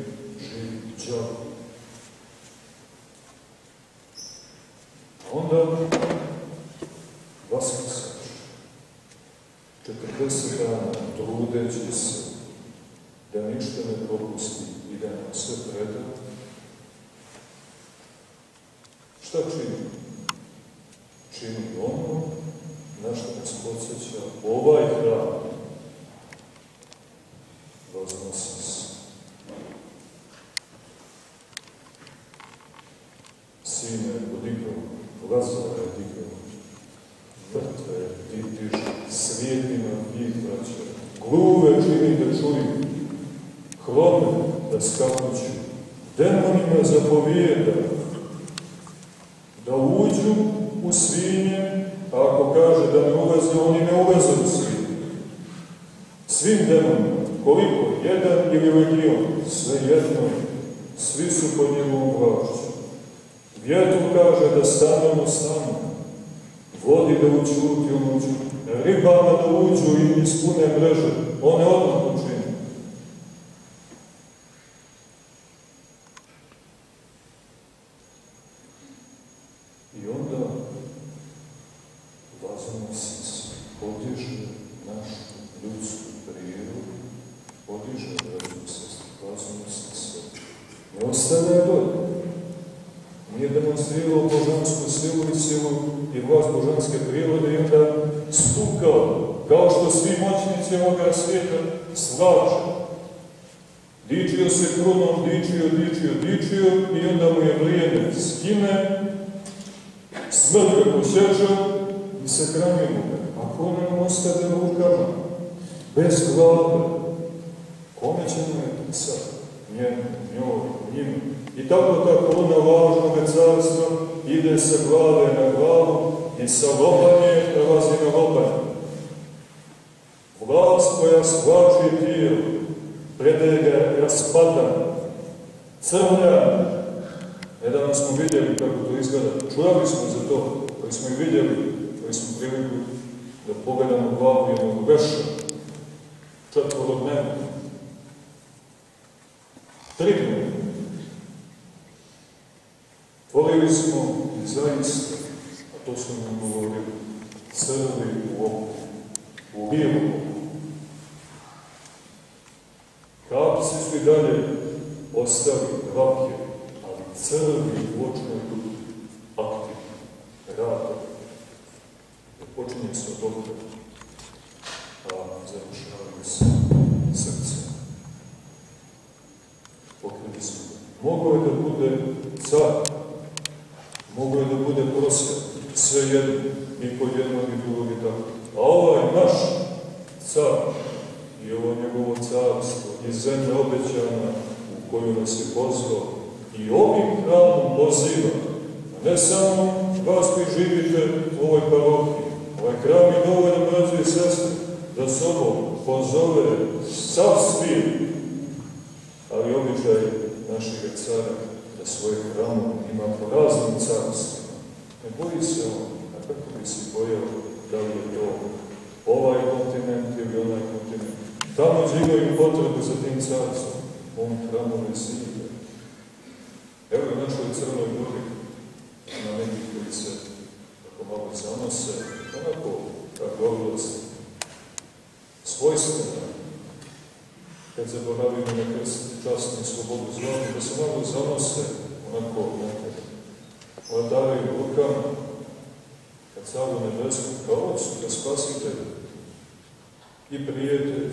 Mogo je da bude car, mogo je da bude prosvjet, sve jedno, i kod jednog i drugog i tako. A ovaj naš car, i ovo njegovo carstvo, i zemlja obećana u koju nas je pozvao, i ovim hramom poziva, ne samo vas koji živite u ovoj parohiji, ovaj hram je dovoljno, braći i da sobom pozove sav svijet, ali običaj našeg cara da svoj hram ima po raznim carstvima. Ne boji se on, a kako bi se bojao da li je to ovaj kontinent ili onaj kontinent. Tamo imaju potrebu za tim carstvom, on hramove zide. Evo je našoj crnoj gori, na nekih koji se tako malo zanose, onako, kako ovlost, svojstvena, kad zaboravimo na krst častnu slobodu zvanu, da se malo zanose onako nekad. Vladavaju rukama, kad caru nebesku kao su da spasitelj i prijatelji,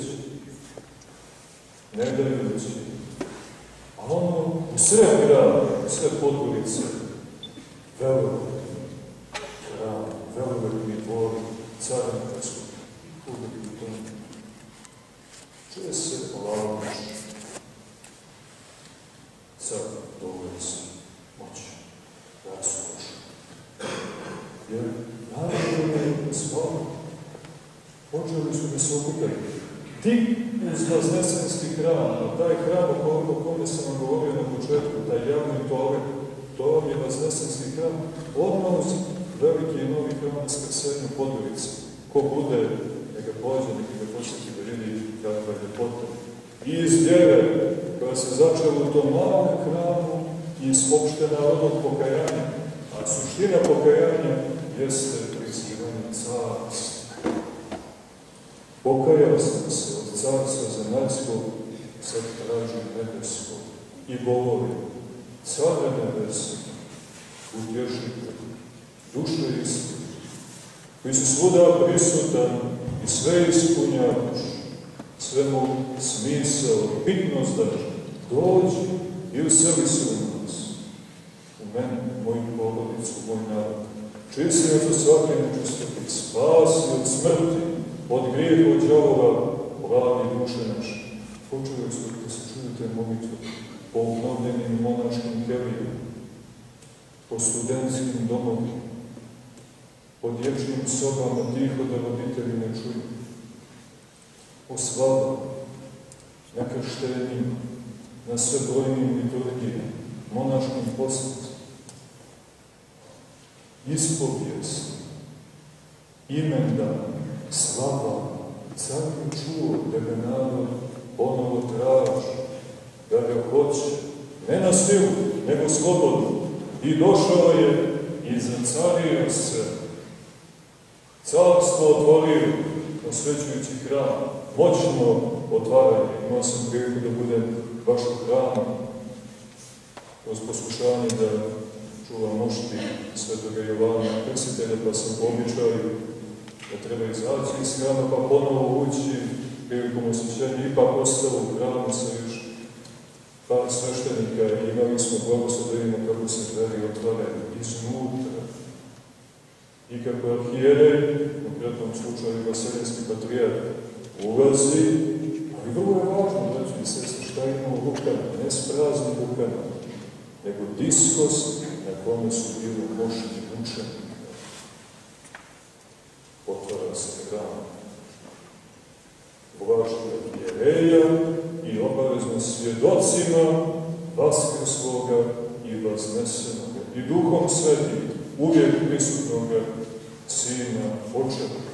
ne dajući. A ono u sred grada, u sred podgorice, veliko grad, veliko dvor, nebesku, uvijek u tom čuje se laž. Sad dovoljno se moć, raskoš. Jer naravno je zvao. Počeli su da se okupati. Ti uz Vaznesenski hram, a taj hram o kome sam vam govorio na početku, taj javni toalet, to vam je Vaznesenski hram, odmah veliki i novi hram na Skrsenju Podgorice. Ko bude, neka pođe, neka ga posjeti da vidi kakva je. I iz vjere, koja se začela u tom malom hramu i iz opšte narodnog pokajanja, a suština pokajanja jeste prizivanje carstva. Pokajao sam se od carstva zemaljskog, sad tražim nebeskog i govori, care nebeskog, utješite, duše istine, koji su svuda prisutan i sve ispunjavaš, sve mu smisao, bitnost daš, dođi i useli se u nas, u mene, moju porodicu, moj narod. Čisti nas od svake nečistoti, spasi od smrti, od grijeha, od džavova, vladi duše naše. Počeli smo da se čujete molitve po obnovljenim monaškim kelijima, po studentskim domovima, po dječjim sobama tiho da roditelji ne čuju, o svadama, na sve brojnim liturgijama, monaškim poslancima, ispovijest, imendan, slava, car je čuo da ga narod ponovo traži, da ga hoće, ne na silu, nego slobodno, i došao je i zacario se. Carstvo otvorio, osvećujući hram, moćno otvaranje, imao sam priliku da budem baš u hramu, kroz poslušanje da čuvam mošti svetoga Jovana Krsitelja, pa sam po običaju da treba izaći iz hrama, pa ponovo ući prilikom osjećanja, ipak ostalo u hramu sa još par sveštenika i imali smo blagoslov da vidimo kako se dveri otvaraju iznutra. I kako arhijerej, u konkretnom slučaju Vaseljenski patrijarh, ulazi, ali vrlo je važno, znači, se šta ima u rukama, ne s praznim rukama, nego diskos na kome su bili mošni učeni. Otvara se hram. Vlašti arhijereja i obavezno svjedocima vaskrsloga i vaznesenoga i duhom svetim uvijek prisutnoga Sina Očeva.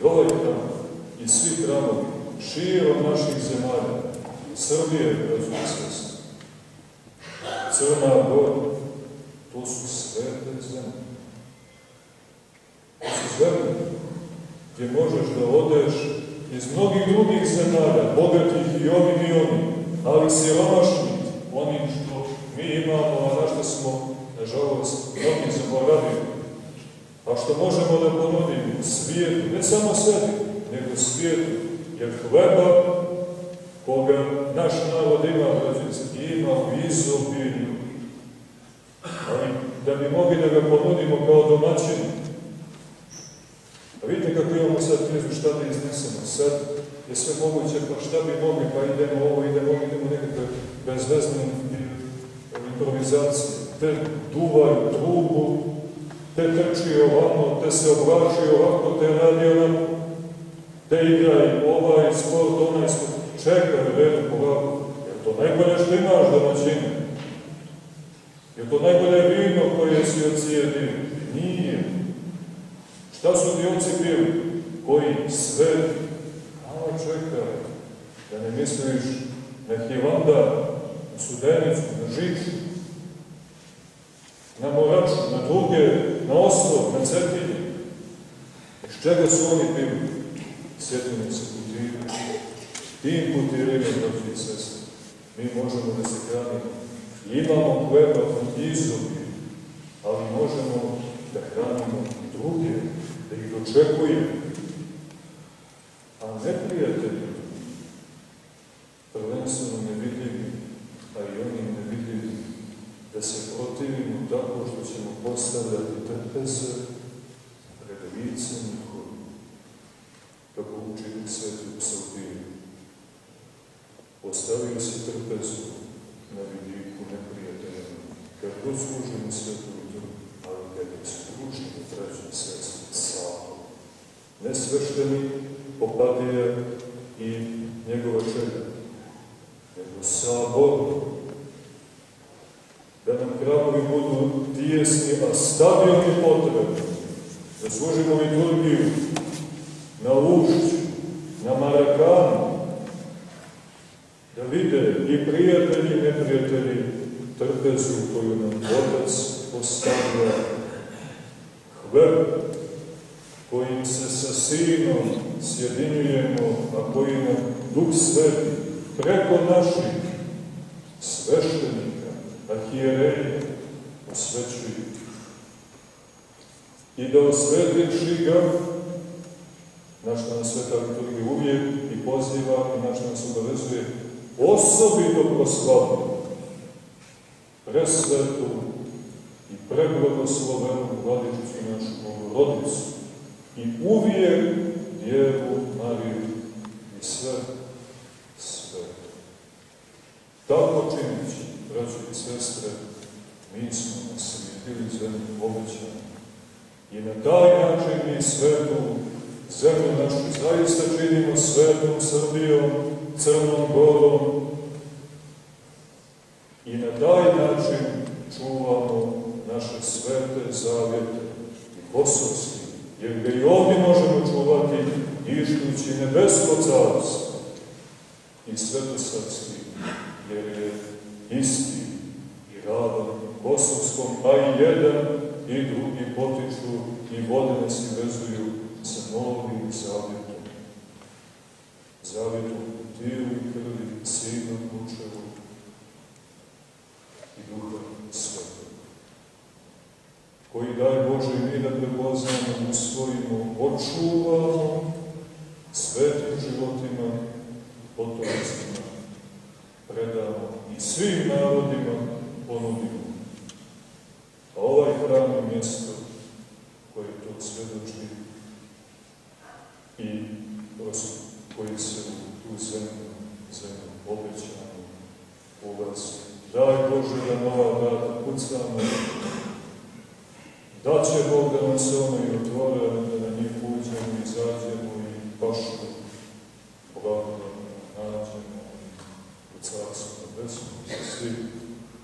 I ovaj hram i svi hramovi širom naših zemalja, Srbije, razum svesti, Crna Gora, to su svete zemlje. To su zemlje gdje možeš da odeš iz mnogih drugih zemalja, bogatih i ovim i onim, ali siromašnih, onim što mi imamo, a na što smo, nažalost, mnogi zaboravili. A što možemo da ponudimo svijetu, ne samo sebi, nego svijetu, jer hleba koga naš narod ima, ima u izobilju. Ali da bi mogli da ga ponudimo kao domaćinu, A vidite kako imamo sad krizu, šta da iznesemo. Sad je sve moguće, pa šta bi mogli, pa idemo ovo, idemo ovo, idemo nekakve bezvezne improvizacije. Te duvaju trubu, te trči ovamo, te se oblači ovako, te radi onako, te igraj ovaj sport, onaj sport. Čekaj, redu, polako. Je to najbolje što imaš domaćine? Je to najbolje vino koje si ocijedio? Nije. Šta su ti oci bili? Koji sve, a čekaj, da ne misliš na Hivanda, na Sudenicu, na Žiču, na Moraču, na druge, Oslov, na Cetinje. Iz čega su oni bili? Sjetimo se putira. Tim putirima, braći i sestri, mi možemo da se hranimo. Imamo hleba od izobi, ali možemo da hranimo druge, da ih dočekujemo. A neprijatelji, prvenstveno nevidljivi, a i oni nevidljivi, da se protivimo tako što ćemo postavljati trpeze pred lice njihovi, kako uči sveti psalmiju. Postavio si trpezu na vidiku neprijatelja, kad služimo svetu liturgiju, ali kad je služimo trećem sredstvu, slavom. Ne svešteni popadija i njegova čelja, nego sabor. Da nam hramovi budu tijesni, a stabilni potrebni. Da služimo liturgiju na ušću, na marakanu, da vide i prijatelji i neprijatelji trpezu koju nam Otac postavlja, hleb kojim se sa Sinom sjedinjujemo, a koji nam Duh Sveti preko naših sveštenika, arhijereja, osvećuje. I da osvetliči ga, na što nas Sveta liturgija uvijek i poziva i na što nas obavezuje, osobito proslavljamo presvetu i preblagoslovenu vladičicu našu Bogorodicu i uvijek Djevu Mariju i sve sve. Tako činići, braći i sestre, mi smo naslijedili zemlju obećanu. I na taj način mi svetu zemlju našu zaista činimo svetom Srbijom, Crnom Gorom, i na taj način čuvamo naše svete zavjete i kosovski, jer ga i ovdje možemo čuvati ištući nebesko carstvo i svetosavski, jer je isti i radan kosovskom, a i jedan i drugi potiču i vode nas i vezuju sa novim zavjetom. Zavjetom tijelu i krvi, sinu, mučevu, i Duha Svetog. Koji daj Bože mi da prepoznamo, usvojimo, očuvamo svetim životima, potomstvima, predamo i svim narodima ponudimo. A ovaj hram je mjesto koje to svedoči i koji se u tu zemlju, zemlju obećamo, ulazi Daj Bože da nova vrata kucamo. Da će Bog da nam se ono i otvore, da na njih uđemo i zađemo i pašu blagodno nađemo ծառացումից սկսի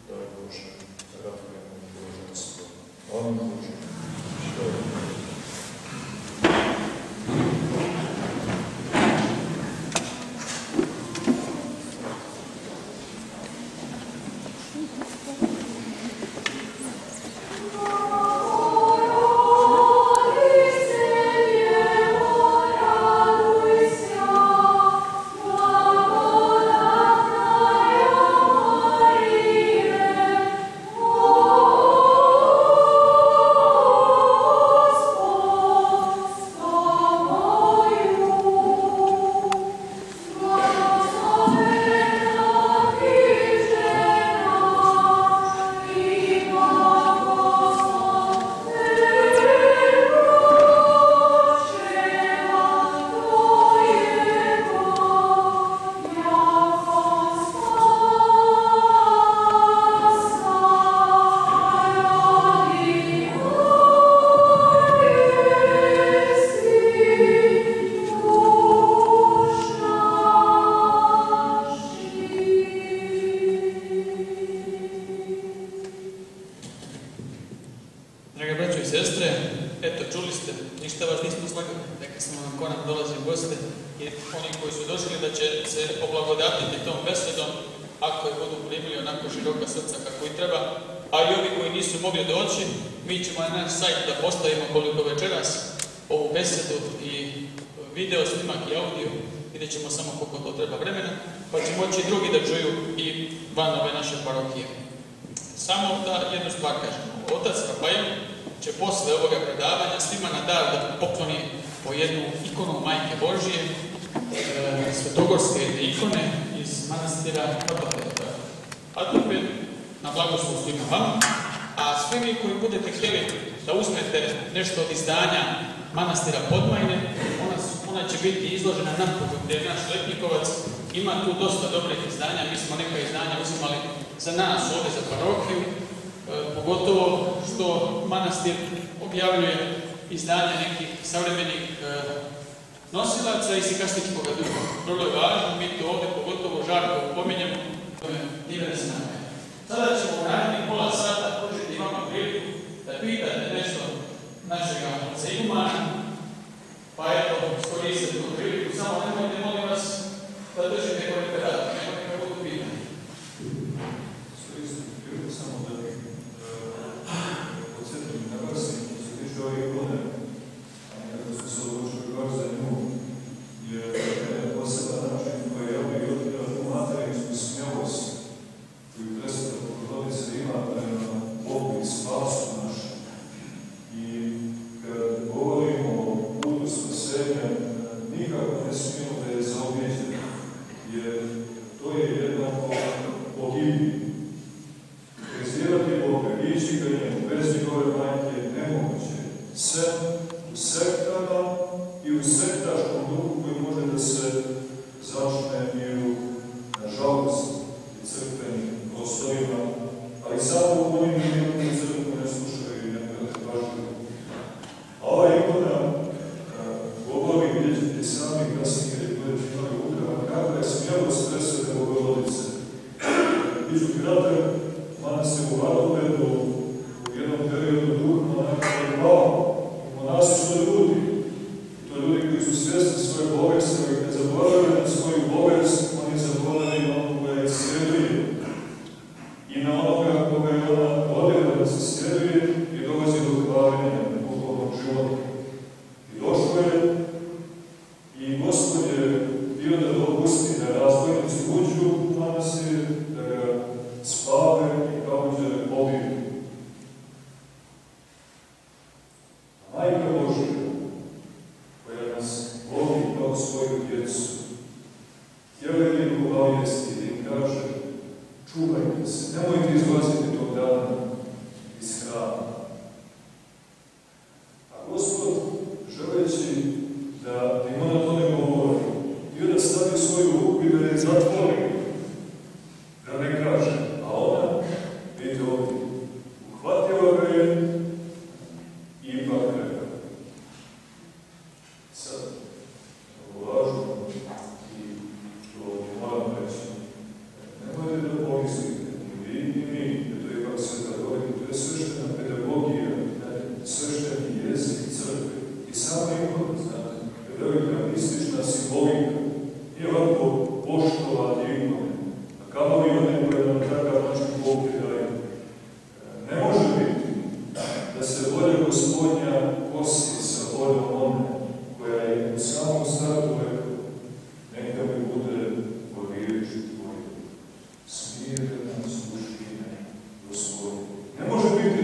դարոշ հրավիրում որոշ անուն որոշ posle ovoga predavanja svima na dar da pokloni po jednu ikonu Majke Božije, e, svetogorske ikone iz manastira Kapateta. A tu bi na blagoslov svima vam, a svi mi koji budete htjeli da uzmete nešto od izdanja manastira Podmajne, ona, će biti izložena nakon gdje je naš letnikovac ima tu dosta dobrih izdanja, mi smo neka izdanja uzimali za nas ovdje za parohiju, e, pogotovo što manastir objavljuje izdanje nekih savremenih e, nosilaca i sikarstičkog duha. Vrlo je važno, mi to ovdje pogotovo žarko pominjemo, divne snage. Sada ćemo u narednih pola sata pružiti vama priliku da pitate nešto našega seimana, pa eto, skoristite u priliku, samo nemojte, molim vas, da držite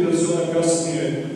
može biti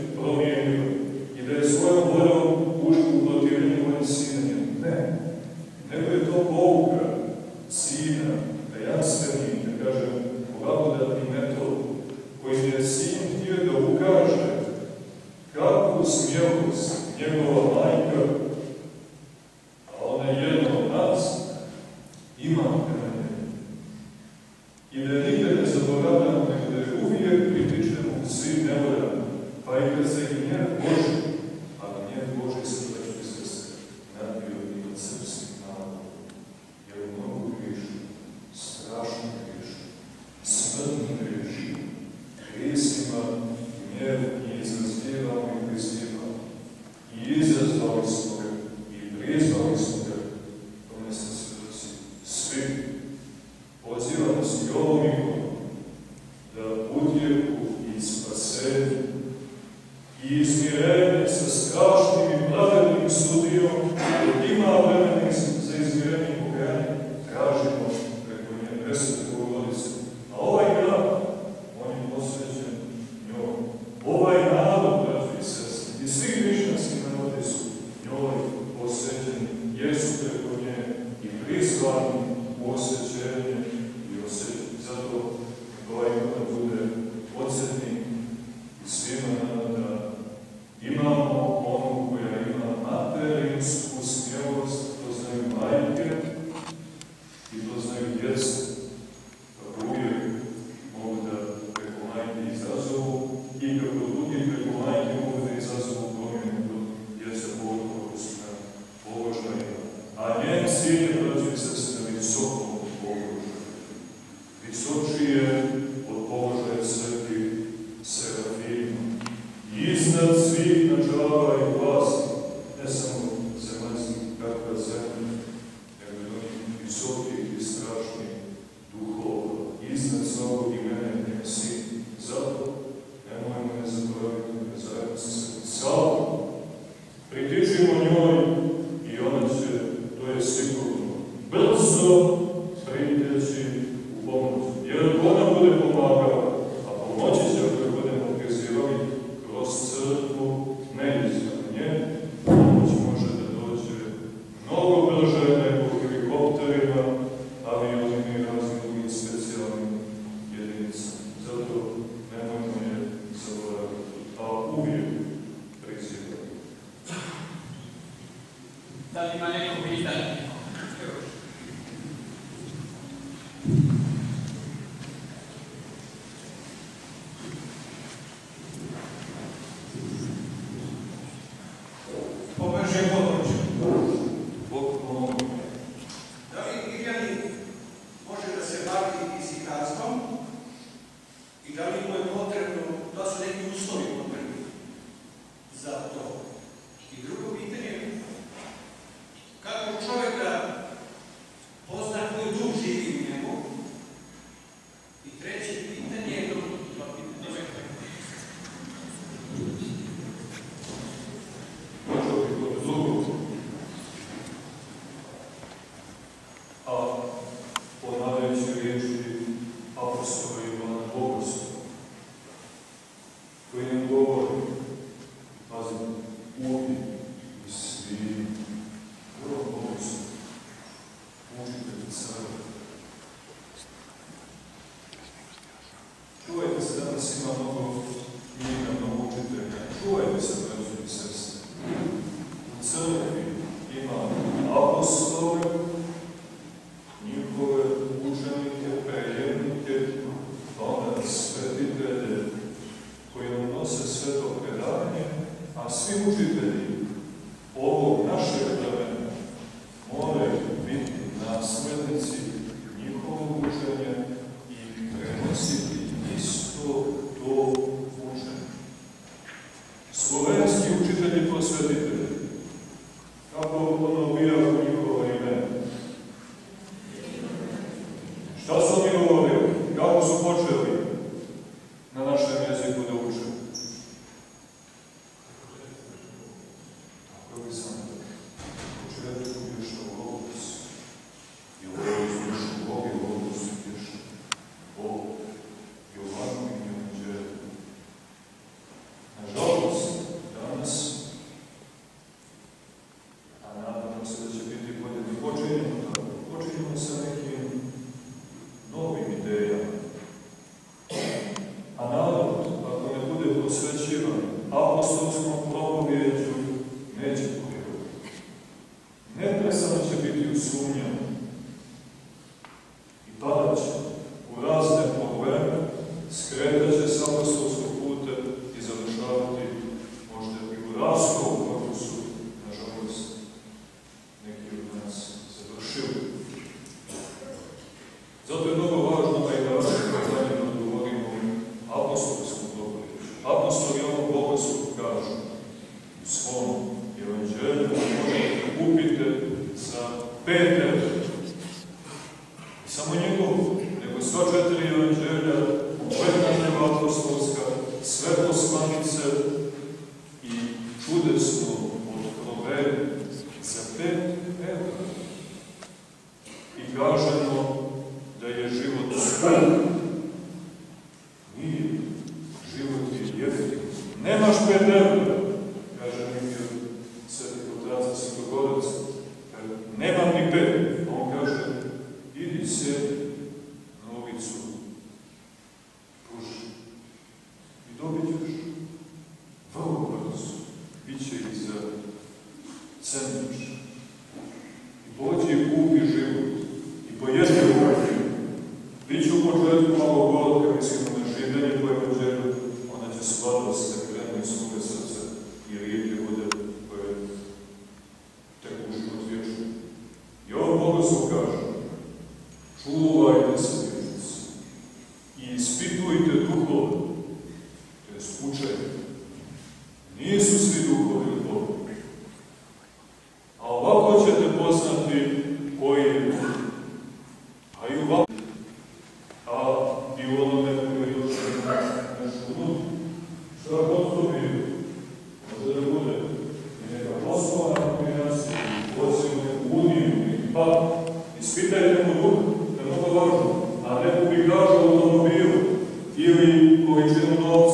Deus,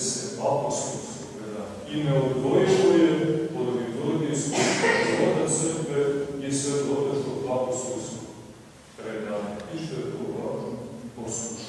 se apostolsko gleda i neodvojivo je od liturgijskog roda crkve i svetlodačkog apostolskog predanja. I što je to važno?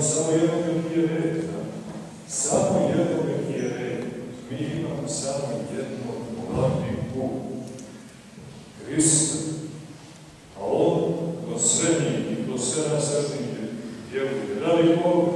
imamo samo jednog jereta. Samo jednog jereta. Mi imamo samo jednog glavni put. Hrista. A on kroz sve njih i kroz sve nas raznih djeluje. Dragi Bog,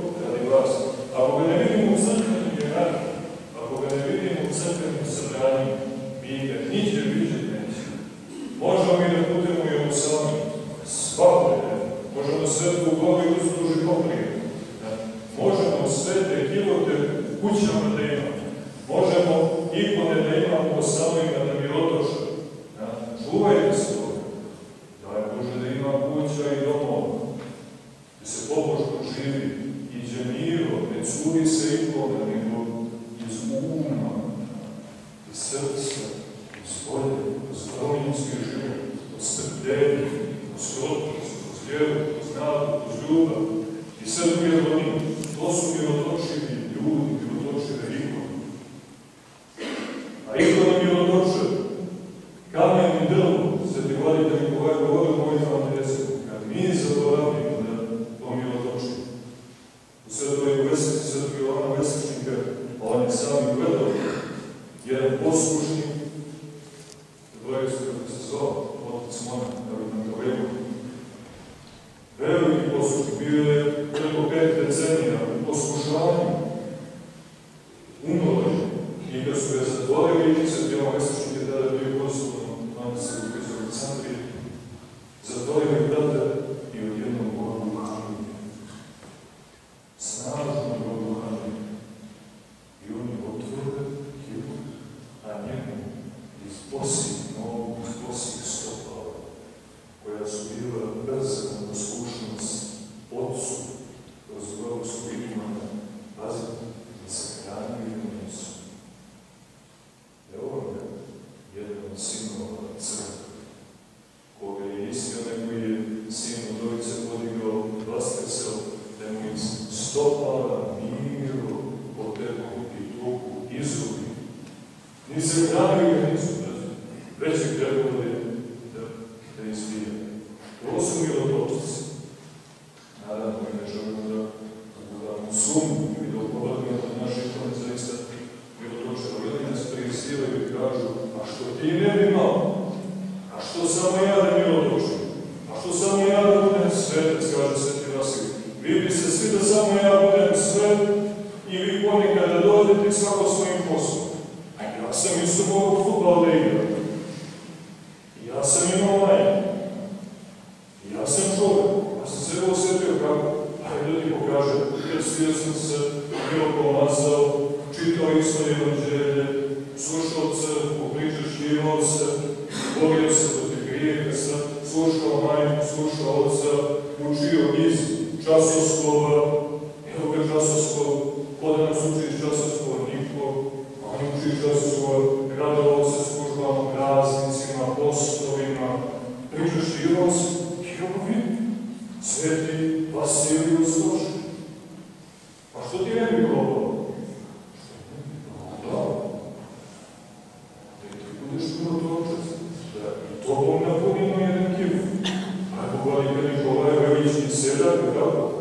Sjedan je tako.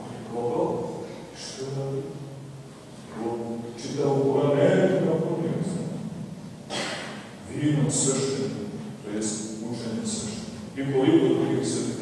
On je što da li? Čitao Boga ne je napunio. Vino to je učenje. I koliko drugih.